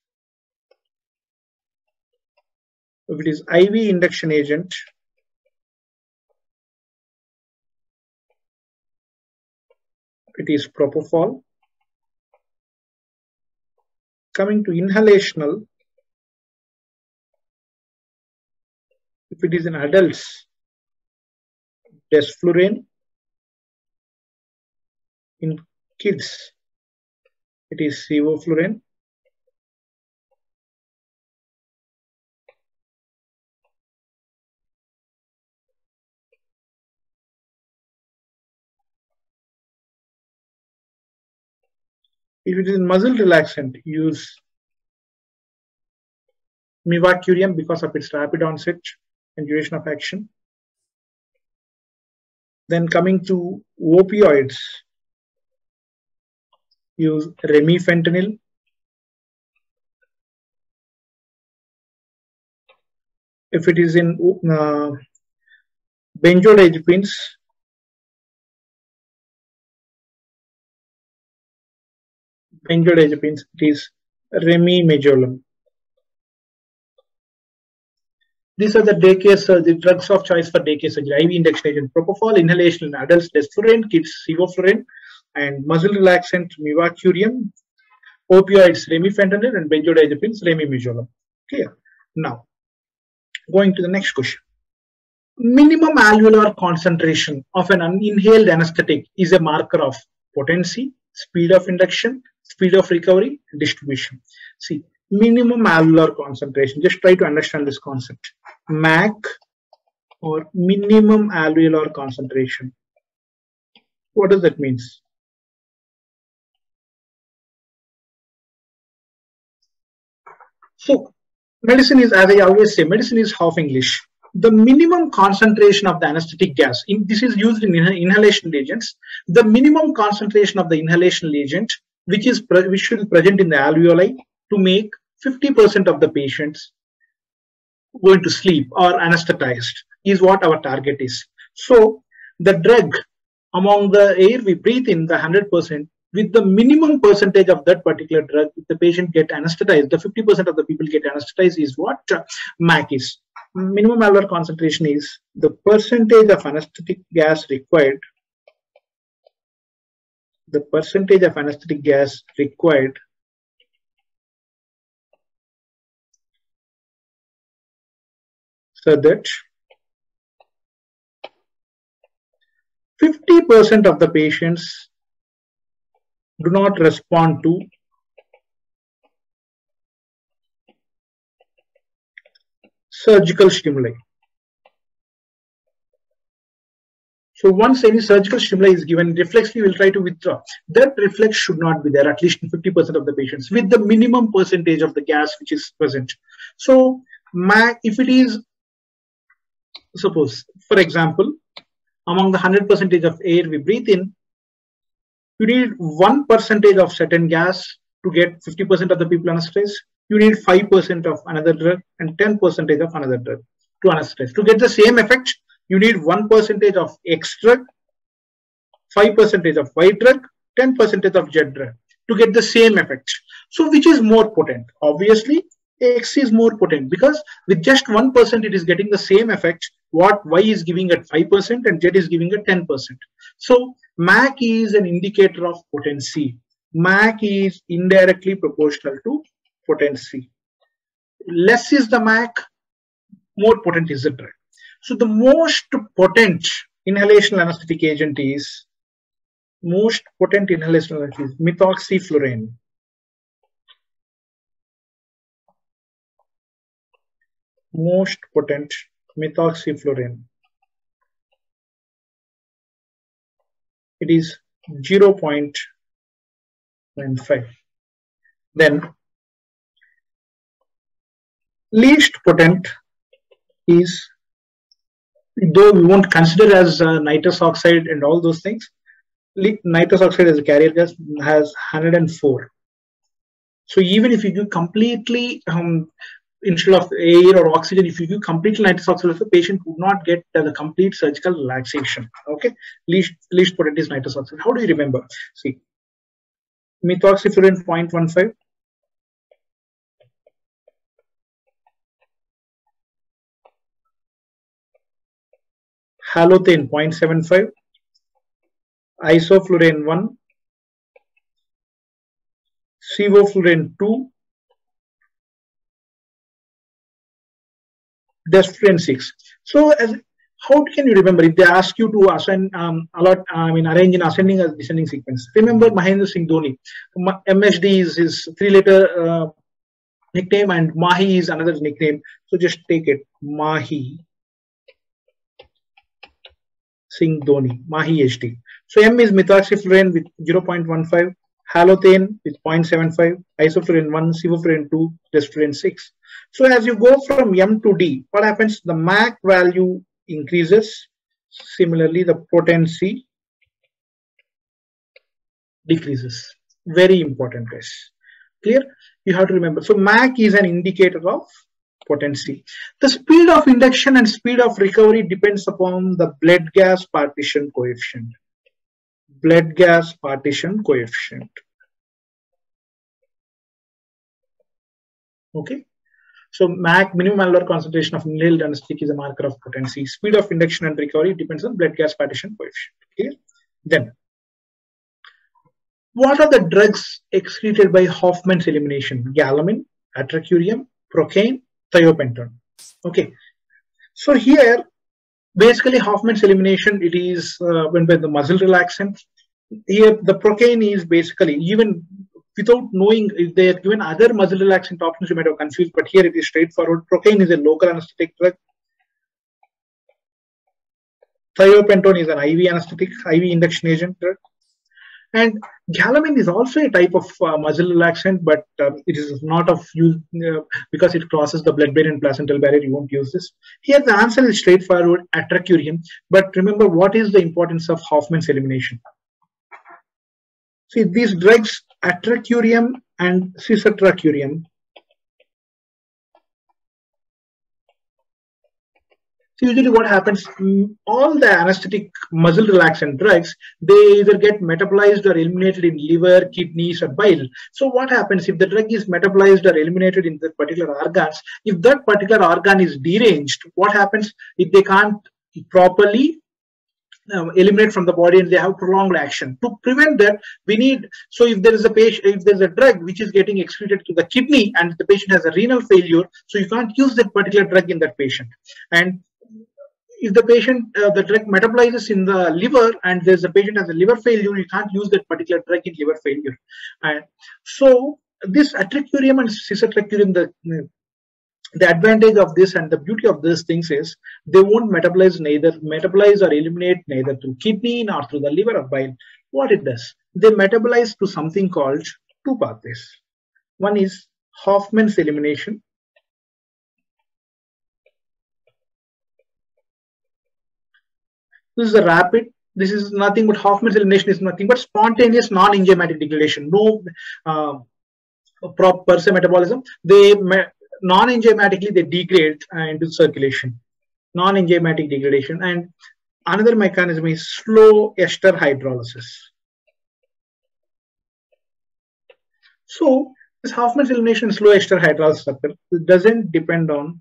if it is IV induction agent, it is propofol. Coming to inhalational, it is in adults, desflurane. In kids, it is sevoflurane. If it is in muscle relaxant, use mivacurium because of its rapid onset and duration of action. Then coming to opioids, use remifentanil. If it is in uh, benzodiazepines, benzodiazepines, it is remimazolam. These are the daycare surgery, uh, drugs of choice for daycare surgery. IV induction agent, propofol, inhalation in adults, desflurane, kids, sevoflurane, and muscle relaxant, mivacurium, opioids, remifentanil, and benzodiazepines, remimazolam. Clear? Now, going to the next question. Minimum alveolar concentration of an inhaled anesthetic is a marker of potency, speed of induction, speed of recovery, distribution. See, minimum alveolar concentration. Just try to understand this concept. MAC or minimum alveolar concentration. What does that mean? So, medicine is, as I always say, medicine is half English. The minimum concentration of the anesthetic gas, in, this is used in inhalation agents, the minimum concentration of the inhalation agent, which is which should be present in the alveoli to make 50% of the patients going to sleep or anesthetized is what our target is. So the drug among the air we breathe in the 100% with the minimum percentage of that particular drug, if the patient get anesthetized, the 50% of the people get anesthetized is what uh, MAC is. Minimum alveolar concentration is the percentage of anesthetic gas required the percentage of anesthetic gas required so that 50% of the patients do not respond to surgical stimuli. So once any surgical stimuli is given, reflexly will try to withdraw. That reflex should not be there, at least in 50% of the patients, with the minimum percentage of the gas which is present. So if it is, suppose, for example, among the 100 percentage of air we breathe in, you need 1 percentage of certain gas to get 50% of the people anesthetized. You need 5% of another drug and 10 percentage of another drug to anesthetize. To get the same effect, you need 1 percentage of X drug, 5 percentage of Y drug, 10 percentage of Z drug to get the same effect. So which is more potent? Obviously, X is more potent because with just 1% it is getting the same effect what Y is giving at 5% and Z is giving at 10%. So MAC is an indicator of potency. MAC is indirectly proportional to potency. Less is the MAC, more potent is the drug. So the most potent inhalation anesthetic agent is most potent inhalation anesthetic is methoxyflurane. Most potent methoxyflurane. It is 0.95. Then least potent is though we won't consider as uh, nitrous oxide and all those things, nitrous oxide as a carrier gas has 104. So even if you give completely um, instead of air or oxygen, if you give completely nitrous oxide, the patient would not get uh, the complete surgical relaxation. Okay, least least potent is nitrous oxide. How do you remember? See, methoxyflurane 0.15 halothane 0.75, isoflurane 1, sevoflurane 2, desflurane 6. So as how can you remember? If they ask you to ascend um, a lot i mean arrange in ascending or descending sequence. Remember mahendra singh dhoni. Msd is his three letter uh, nickname and mahi is another nickname. So just take it. Mahi. Singh dhoni. Mahi hd so m is methoxyflurane with 0.15 halothane with 0.75 isoflurane 1 sevoflurane 2 desflurane 6 so as you go from m to d what happens the mac value increases. Similarly, the potency decreases. Very important, guys. Clear? You have to remember. So MAC is an indicator of potency. The speed of induction and speed of recovery depends upon the blood gas partition coefficient. Blood gas partition coefficient. Okay. So MAC, minimum alveolar concentration of inhaled anesthetic is a marker of potency. Speed of induction and recovery depends on blood gas partition coefficient. Okay. Then, what are the drugs excreted by Hofmann's elimination? Gallamine, atracurium, procaine, thiopentone. Okay. So here, basically Hofmann's elimination, it is uh, when by the muscle relaxant. Here, the procaine is basically even without knowing if they are given other muscle relaxant options, you might have confused, but here it is straightforward. Procaine is a local anesthetic drug. Thiopentone is an IV anesthetic, IV induction agent drug. And gallamine is also a type of uh, muscle relaxant, but uh, it is not of use uh, because it crosses the blood-brain and placental barrier. You won't use this. Here the answer is straightforward, atracurium. But remember, what is the importance of Hofmann's elimination? See, these drugs, atracurium and cisatracurium, So usually what happens, mm, all the anesthetic muscle relaxant drugs, they either get metabolized or eliminated in liver, kidneys or bile. So what happens if the drug is metabolized or eliminated in the particular organs, if that particular organ is deranged, what happens if they can't properly um, eliminate from the body and they have prolonged action. To prevent that, we need, so if there is a patient, if there's a drug which is getting excreted to the kidney and the patient has a renal failure, so you can't use that particular drug in that patient. And if the patient, uh, the drug metabolizes in the liver and there's a patient has a liver failure, you can't use that particular drug in liver failure. And so this atracurium and cisatracurium, the the advantage of this and the beauty of these things is they won't metabolize neither metabolize or eliminate neither through kidney nor through the liver or bile. What it does they metabolize to something called two pathways. One is hofmann's elimination. This is a rapid this is nothing but hofmann's elimination is nothing but spontaneous non-enzymatic degradation. No uh, per se metabolism they non-enzymatically they degrade uh, into circulation. Non-enzymatic degradation. And another mechanism is slow ester hydrolysis. So this Hofmann's elimination slow ester hydrolysis doesn't depend on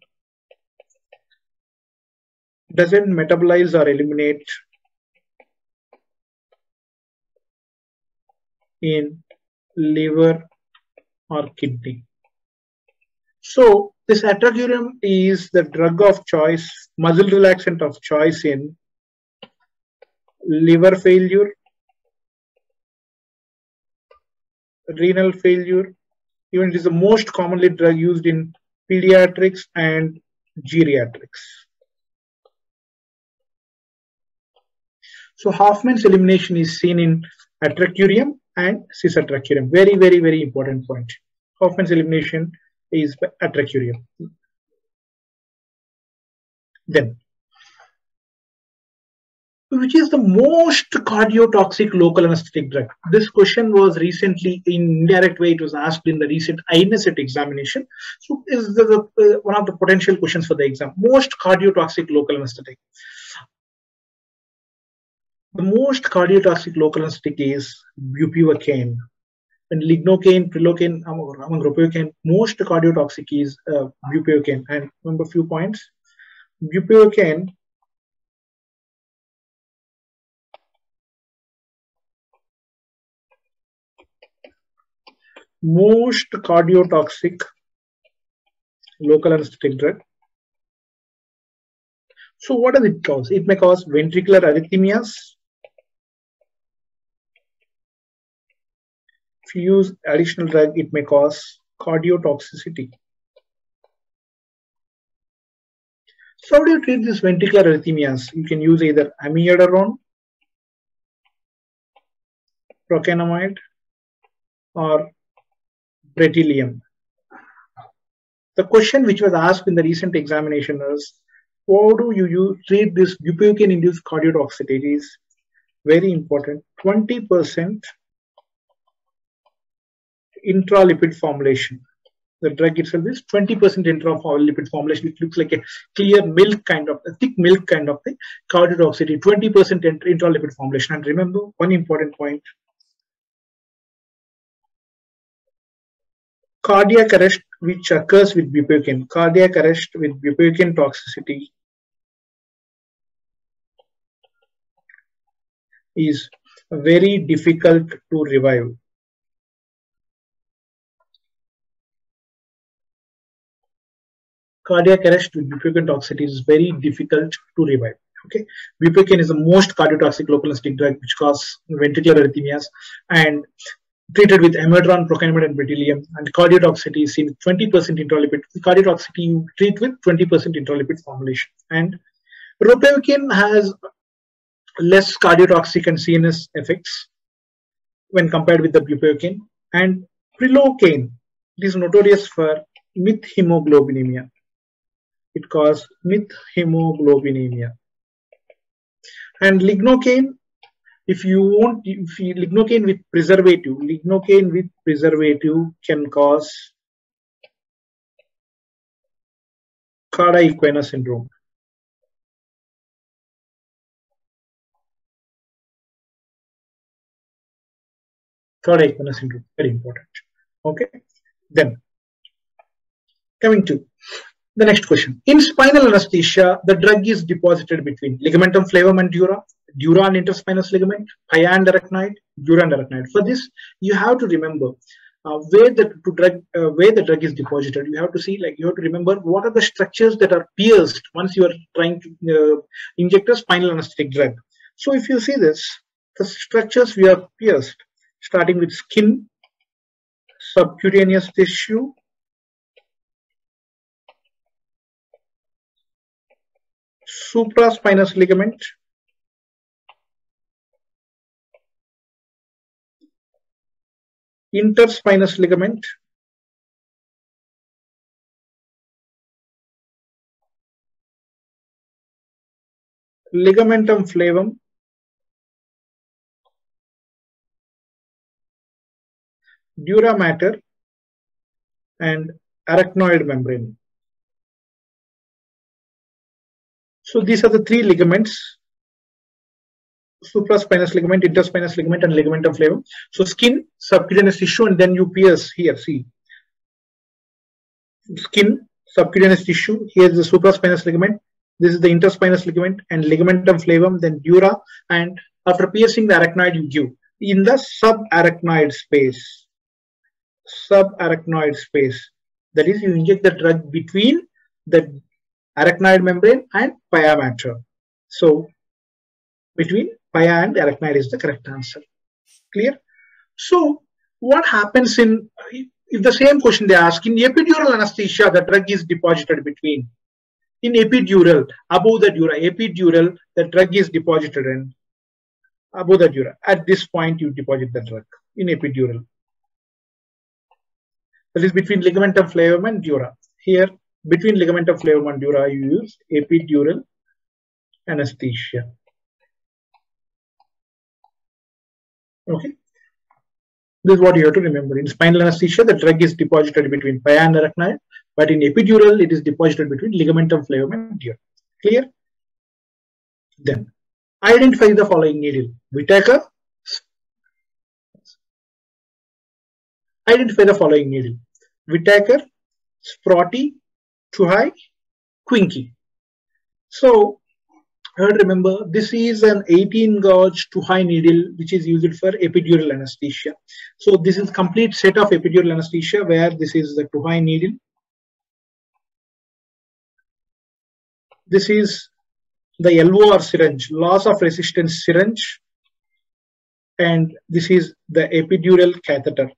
doesn't metabolize or eliminate in liver or kidney so this atracurium is the drug of choice, muscle relaxant of choice in liver failure, renal failure. Even it is the most commonly drug used in pediatrics and geriatrics. So Hofmann's elimination is seen in atracurium and cisatracurium. Very, very, very important point. Hofmann's elimination is atracurium. Then, which is the most cardiotoxic local anesthetic drug? This question was recently in indirect way. It was asked in the recent INI-CET examination. So, is the, uh, one of the potential questions for the exam? Most cardiotoxic local anesthetic. The most cardiotoxic local anesthetic is bupivacaine and lignocaine, prilocaine, among ropivacaine, most cardiotoxic is uh, bupivacaine. And remember a few points. Bupivacaine most cardiotoxic local anesthetic drug So what does it cause? It may cause ventricular arrhythmias. Use additional drug, it may cause cardiotoxicity. So how do you treat these ventricular arrhythmias? You can use either amiodarone, procainamide, or bretylium. The question which was asked in the recent examination is, how do you use, treat this bupivacaine-induced cardiotoxicity? It is very important. 20% intralipid formulation. The drug itself is 20% intralipid formulation, which looks like a clear milk kind of, a thick milk kind of thing. Cardiotoxicity, 20% intralipid formulation. And remember one important point. Cardiac arrest which occurs with bupivacaine, cardiac arrest with bupivacaine toxicity is very difficult to revive. Cardiac arrest with bupivacaine toxicity is very difficult to revive. Okay, bupivacaine is the most cardiotoxic local anesthetic drug which causes ventricular arrhythmias and treated with amiodarone, procainamide, and bretylium, and cardiotoxicity is seen 20% intralipid. Cardiotoxicity you treat with 20% intralipid formulation. And ropivacaine has less cardiotoxic and CNS effects when compared with the bupivacaine. And prilocaine, it is notorious for methemoglobinemia. It causes methemoglobinemia. And lignocaine if you want if you, lignocaine with preservative lignocaine with preservative can cause Cauda equina syndrome. Cauda equina syndrome very important. Okay? Then coming to the next question. In spinal anesthesia, the drug is deposited between ligamentum flavum and dura, dura and interspinous ligament, pia and arachnoid, dura and arachnoid. For this, you have to remember uh, where the drug uh, where the drug is deposited. You have to see like you have to remember what are the structures that are pierced once you are trying to uh, inject a spinal anesthetic drug. So if you see this, the structures we are pierced, starting with skin, subcutaneous tissue, supraspinous ligament. Interspinous ligament. Ligamentum flavum. Dura mater. And arachnoid membrane So these are the three ligaments, supraspinous ligament, interspinous ligament, and ligamentum flavum. So skin, subcutaneous tissue, and then you pierce here, see. Skin, subcutaneous tissue, here's the supraspinous ligament, this is the interspinous ligament and ligamentum flavum, then dura, and after piercing the arachnoid, you give in the subarachnoid space. Subarachnoid space. That is, you inject the drug between the arachnoid membrane and pia mater. So between pia and arachnoid is the correct answer. Clear? So what happens in if the same question they ask in epidural anesthesia, the drug is deposited between. In epidural, above the dura, epidural, the drug is deposited in above the dura. At this point, you deposit the drug in epidural. That is between ligamentum flavum and dura. Here, between ligamentum flavum and dura, you use epidural anesthesia. Okay. This is what you have to remember. In spinal anesthesia, the drug is deposited between pia and arachnoid, but in epidural, it is deposited between ligamentum flavum and dura. Clear? Then, identify the following needle. Whitacre. Identify the following needle. Whitacre, Sprotte, Tuohy, Quincke. So remember this is an 18 gauge Tuohy needle which is used for epidural anesthesia. So this is complete set of epidural anesthesia where this is the Tuohy needle. This is the LOR syringe, loss of resistance syringe, and this is the epidural catheter.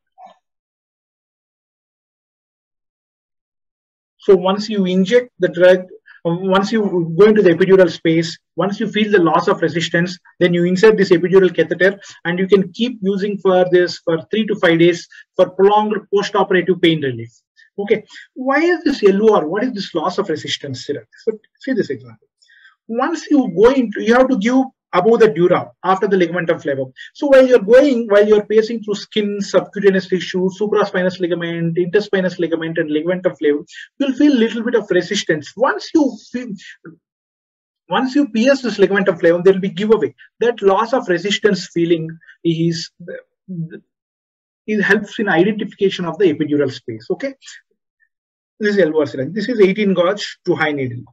So once you inject the drug, once you go into the epidural space, once you feel the loss of resistance, then you insert this epidural catheter and you can keep using for this for three to five days for prolonged post-operative pain relief. Okay, why is this LOR? What is this loss of resistance? So see this example. Once you go into, you have to give above the dura after the ligamentum flavum. So while you're going, while you're passing through skin, subcutaneous tissue, supraspinous ligament, interspinous ligament, and ligamentum flavum, you'll feel little bit of resistance. Once you feel, once you pierce this ligamentum flavum, there will be giveaway. That loss of resistance feeling is it helps in identification of the epidural space. Okay, this is syringe. This is 18 gauge Tuohy needle.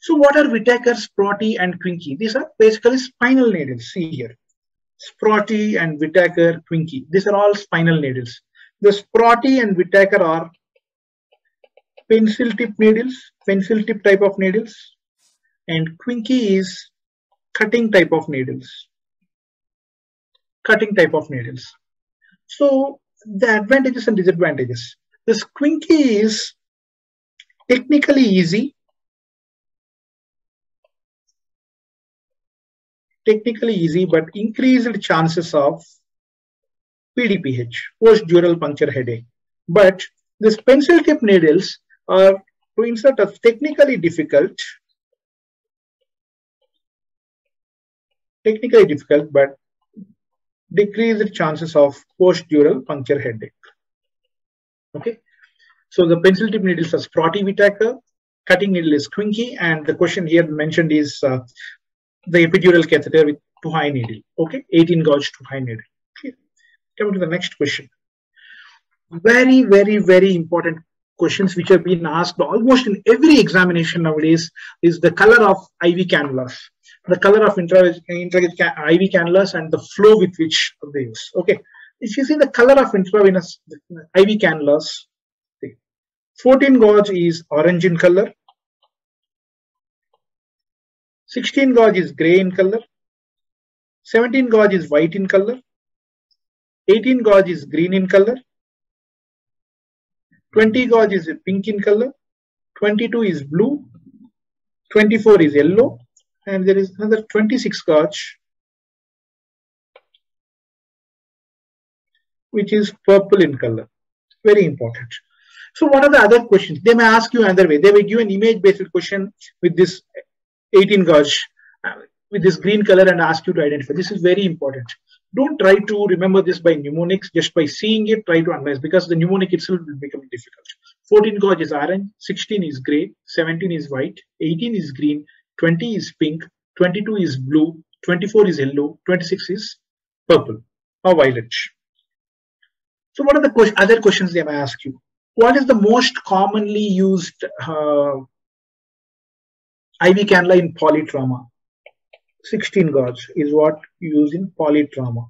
So what are Whitacre, Sprotte, and Quincke? These are basically spinal needles. See here. Sprotte and Whitacre, Quincke. These are all spinal needles. The Sprotte and Whitacre are pencil tip needles, pencil tip type of needles. And Quincke is cutting type of needles. Cutting type of needles. So the advantages and disadvantages. The Quincke is technically easy technically easy but increased chances of PDPH, post-dural puncture headache. But these pencil tip needles are to insert are technically difficult, technically difficult, but decreased chances of post-dural puncture headache. Okay, so the pencil tip needles are Sprotte Whitacre, cutting needle is Quincke, and the question here mentioned is uh, the epidural catheter with Tuohy needle. Okay, 18 gauge Tuohy needle. Okay. Coming to the next question. Very, very, very important questions which have been asked almost in every examination nowadays is the color of IV cannulas, the color of intra, intra IV cannulas and the flow with which they use. Okay, if you see the color of intravenous IV cannulas, 14 gauge is orange in color, 16 gauge is gray in color. 17 gauge is white in color. 18 gauge is green in color. 20 gauge is pink in color. 22 is blue. 24 is yellow. And there is another 26 gauge which is purple in color. Very important. So what are the other questions? They may ask you another way. They will give an image based question with this 18 gauge uh, with this green color and ask you to identify. This is very important. Don't try to remember this by mnemonics. Just by seeing it, try to analyze because the mnemonic itself will become difficult. 14 gauge is orange, 16 is gray, 17 is white, 18 is green, 20 is pink, 22 is blue, 24 is yellow, 26 is purple or violet. So what are the other questions they may ask you? What is the most commonly used uh, IV cannula in polytrauma. 16 gauge is what you use in polytrauma.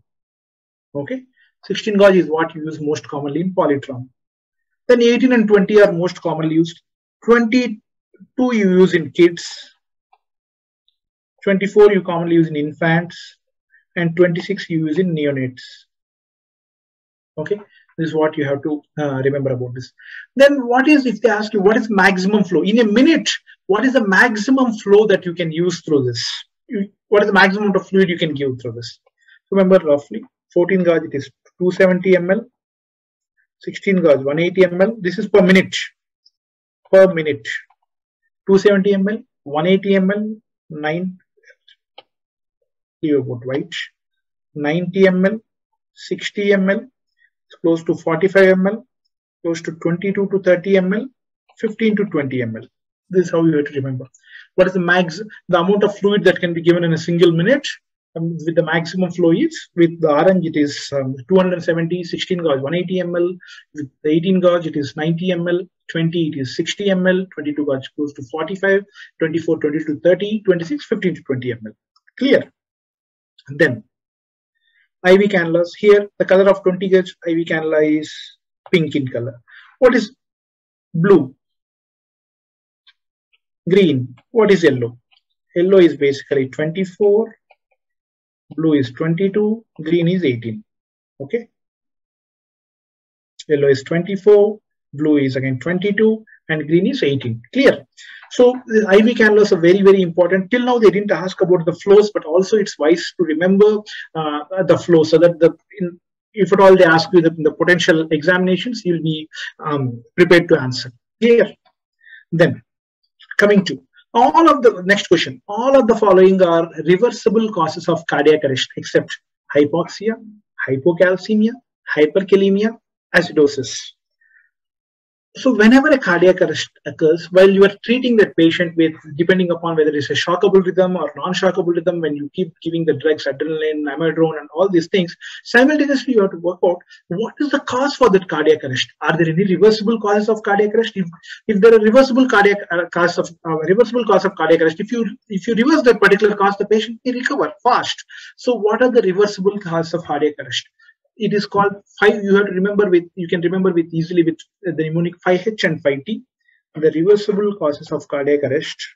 Okay, 16 gauge is what you use most commonly in polytrauma. Then 18 and 20 are most commonly used. 22 you use in kids. 24 you commonly use in infants. And 26 you use in neonates. Okay, this is what you have to uh, remember about this. Then what is, if they ask you, what is maximum flow? In a minute, what is the maximum flow that you can use through this? You, what is the maximum of fluid you can give through this? Remember roughly 14 gauge it is 270 ml, 16 gauge 180 ml. This is per minute. Per minute. 270 ml, 180 ml, 9 about white, 90 ml, 60 ml, close to 45 ml, close to 22 to 30 ml, 15 to 20 ml. This is how you have to remember. What is the max, the amount of fluid that can be given in a single minute um, with the maximum flow is with the orange it is um, 270, 16 gauge 180 ml, with the 18 gauge it is 90 ml, 20 it is 60 ml, 22 gauge close to 45, 24, 20 to 30, 26, 15 to 20 ml. Clear? And then IV cannulas. Here, the color of 20 gauge IV cannula is pink in color. What is blue? green. What is yellow? yellow is basically 24 blue is 22 green is 18 okay yellow is 24 blue is again 22 and green is 18 clear? So iv cannulas are very very important. Till now they didn't ask about the flows but also it's wise to remember uh, the flow so that the in, if at all they ask you the, the potential examinations you'll be um, prepared to answer. Clear? Then coming to all of the next question. All of the following are reversible causes of cardiac arrest except hypoxia hypocalcemia hyperkalemia acidosis so whenever a cardiac arrest occurs, while you are treating that patient with, depending upon whether it's a shockable rhythm or non-shockable rhythm, when you keep giving the drugs, adrenaline, amiodarone, and all these things, simultaneously you have to work out what is the cause for that cardiac arrest. Are there any reversible causes of cardiac arrest? If, if there are reversible cardiac uh, cause of uh, reversible cause of cardiac arrest, if you if you reverse that particular cause, the patient may recover fast. So what are the reversible causes of cardiac arrest? It is called five you have to remember with you can remember with easily with uh, the mnemonic 5h and 5t the reversible causes of cardiac arrest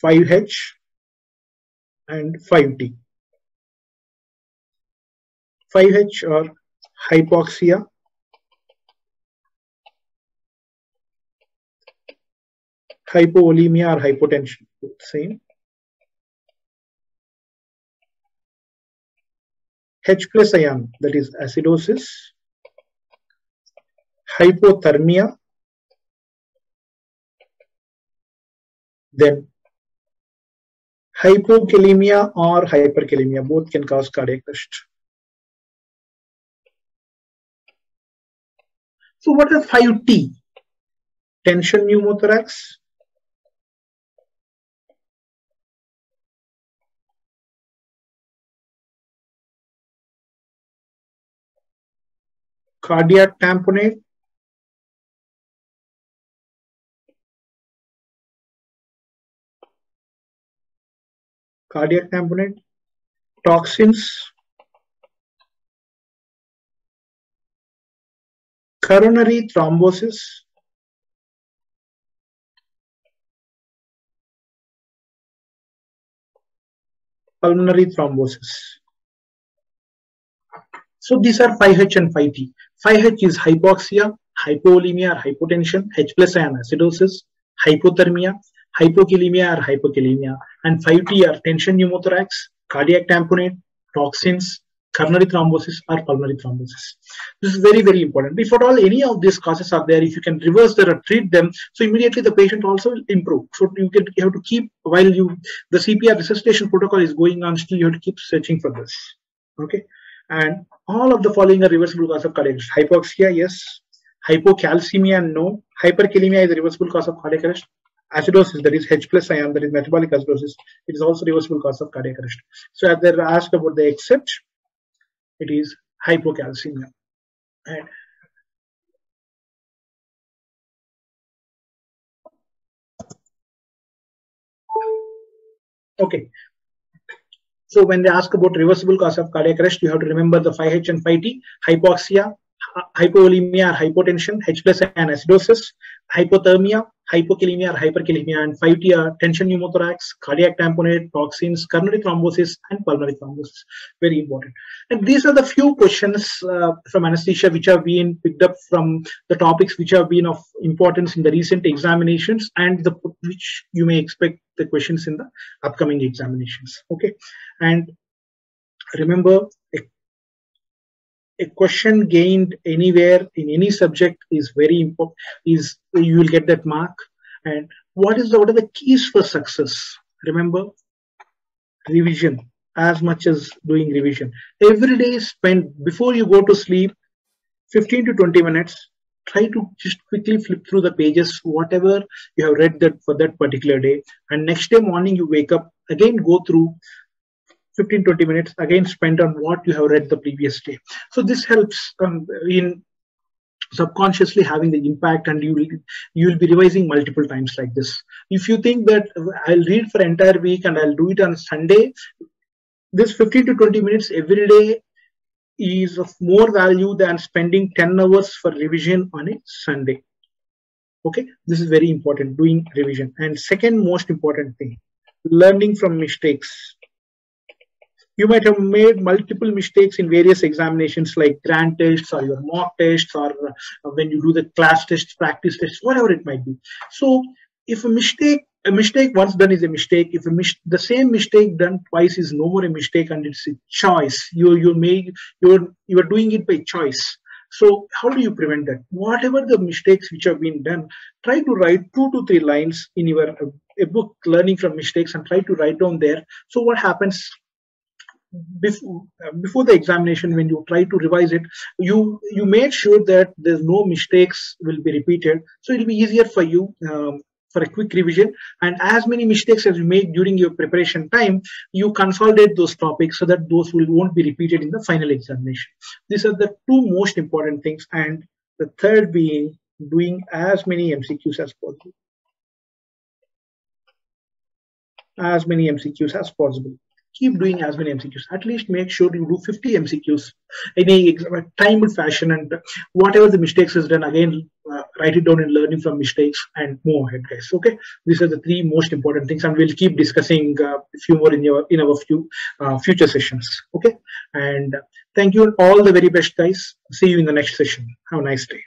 Five H and five T. Five H or hypoxia, hypovolemia or hypotension, same. H plus ion, that is acidosis, hypothermia, then hypokalemia or hyperkalemia, both can cause cardiac arrest. So what is 5T? Tension pneumothorax, cardiac tamponade, cardiac tamponade, toxins, coronary thrombosis, pulmonary thrombosis. So these are 5H and 5T. 5H is hypoxia, hypovolemia or hypotension, H plus ion acidosis, hypothermia, hypokalemia or hypokalemia, and 5T are tension pneumothorax, cardiac tamponade, toxins, coronary thrombosis or pulmonary thrombosis. This is very, very important. If at all any of these causes are there, if you can reverse them or treat them, so immediately the patient also will improve. So you can you have to keep while you the CPR resuscitation protocol is going on, still you have to keep searching for this. Okay. And all of the following are reversible cause of cardiac arrest. Hypoxia, yes. Hypocalcemia, no. Hyperkalemia is a reversible cause of cardiac arrest. Acidosis, that is H plus ion, that is metabolic acidosis, it is also reversible cause of cardiac arrest. So as they're asked about the except, it is hypocalcemia. And okay, so when they ask about reversible cause of cardiac arrest, you have to remember the 5H and 5T, hypoxia, hypovolemia or hypotension, H plus and acidosis, hypothermia, hypokalemia or hyperkalemia, and 5T are tension pneumothorax, cardiac tamponade, toxins, coronary thrombosis, and pulmonary thrombosis. Very important. And these are the few questions uh, from anesthesia which have been picked up from the topics which have been of importance in the recent examinations and the which you may expect the questions in the upcoming examinations. Okay. And remember, a, question gained anywhere in any subject is very important. Is you will get that mark. And what is the what are the keys for success? Remember, revision as much as doing revision. Every day spend before you go to sleep, 15 to 20 minutes. Try to just quickly flip through the pages, whatever you have read that for that particular day. And next day morning you wake up, again go through 15 20 minutes again spent on what you have read the previous day. So this helps um, in subconsciously having the impact and you will you will be revising multiple times like this. If you think that i'll read for entire week and i'll do it on sunday this 15 to 20 minutes every day is of more value than spending 10 hours for revision on a sunday. Okay? This is very important doing revision. And second most important thing learning from mistakes you might have made multiple mistakes in various examinations like grant tests or your mock tests or uh, when you do the class tests practice tests whatever it might be. So if a mistake a mistake once done is a mistake. If a mis the same mistake done twice is no more a mistake and it's a choice. You you make you're you're doing it by choice. So how do you prevent that? Whatever the mistakes which have been done, try to write two to three lines in your uh, a book, learning from mistakes, and try to write down there. So what happens before, uh, before the examination when you try to revise it you you made sure that there's no mistakes will be repeated. So it'll be easier for you um, for a quick revision. And as many mistakes as you make during your preparation time you consolidate those topics so that those will won't be repeated in the final examination. These are the two most important things. And the third being doing as many mcqs as possible. As many mcqs as possible keep doing as many MCQs. At least make sure you do 50 MCQs in a timed fashion and whatever the mistakes is done, again, uh, write it down and learning from mistakes and move ahead, guys. Okay, these are the three most important things, and we'll keep discussing uh, a few more in your in our few uh, future sessions. Okay, and thank you all the very best, guys. See you in the next session. Have a nice day.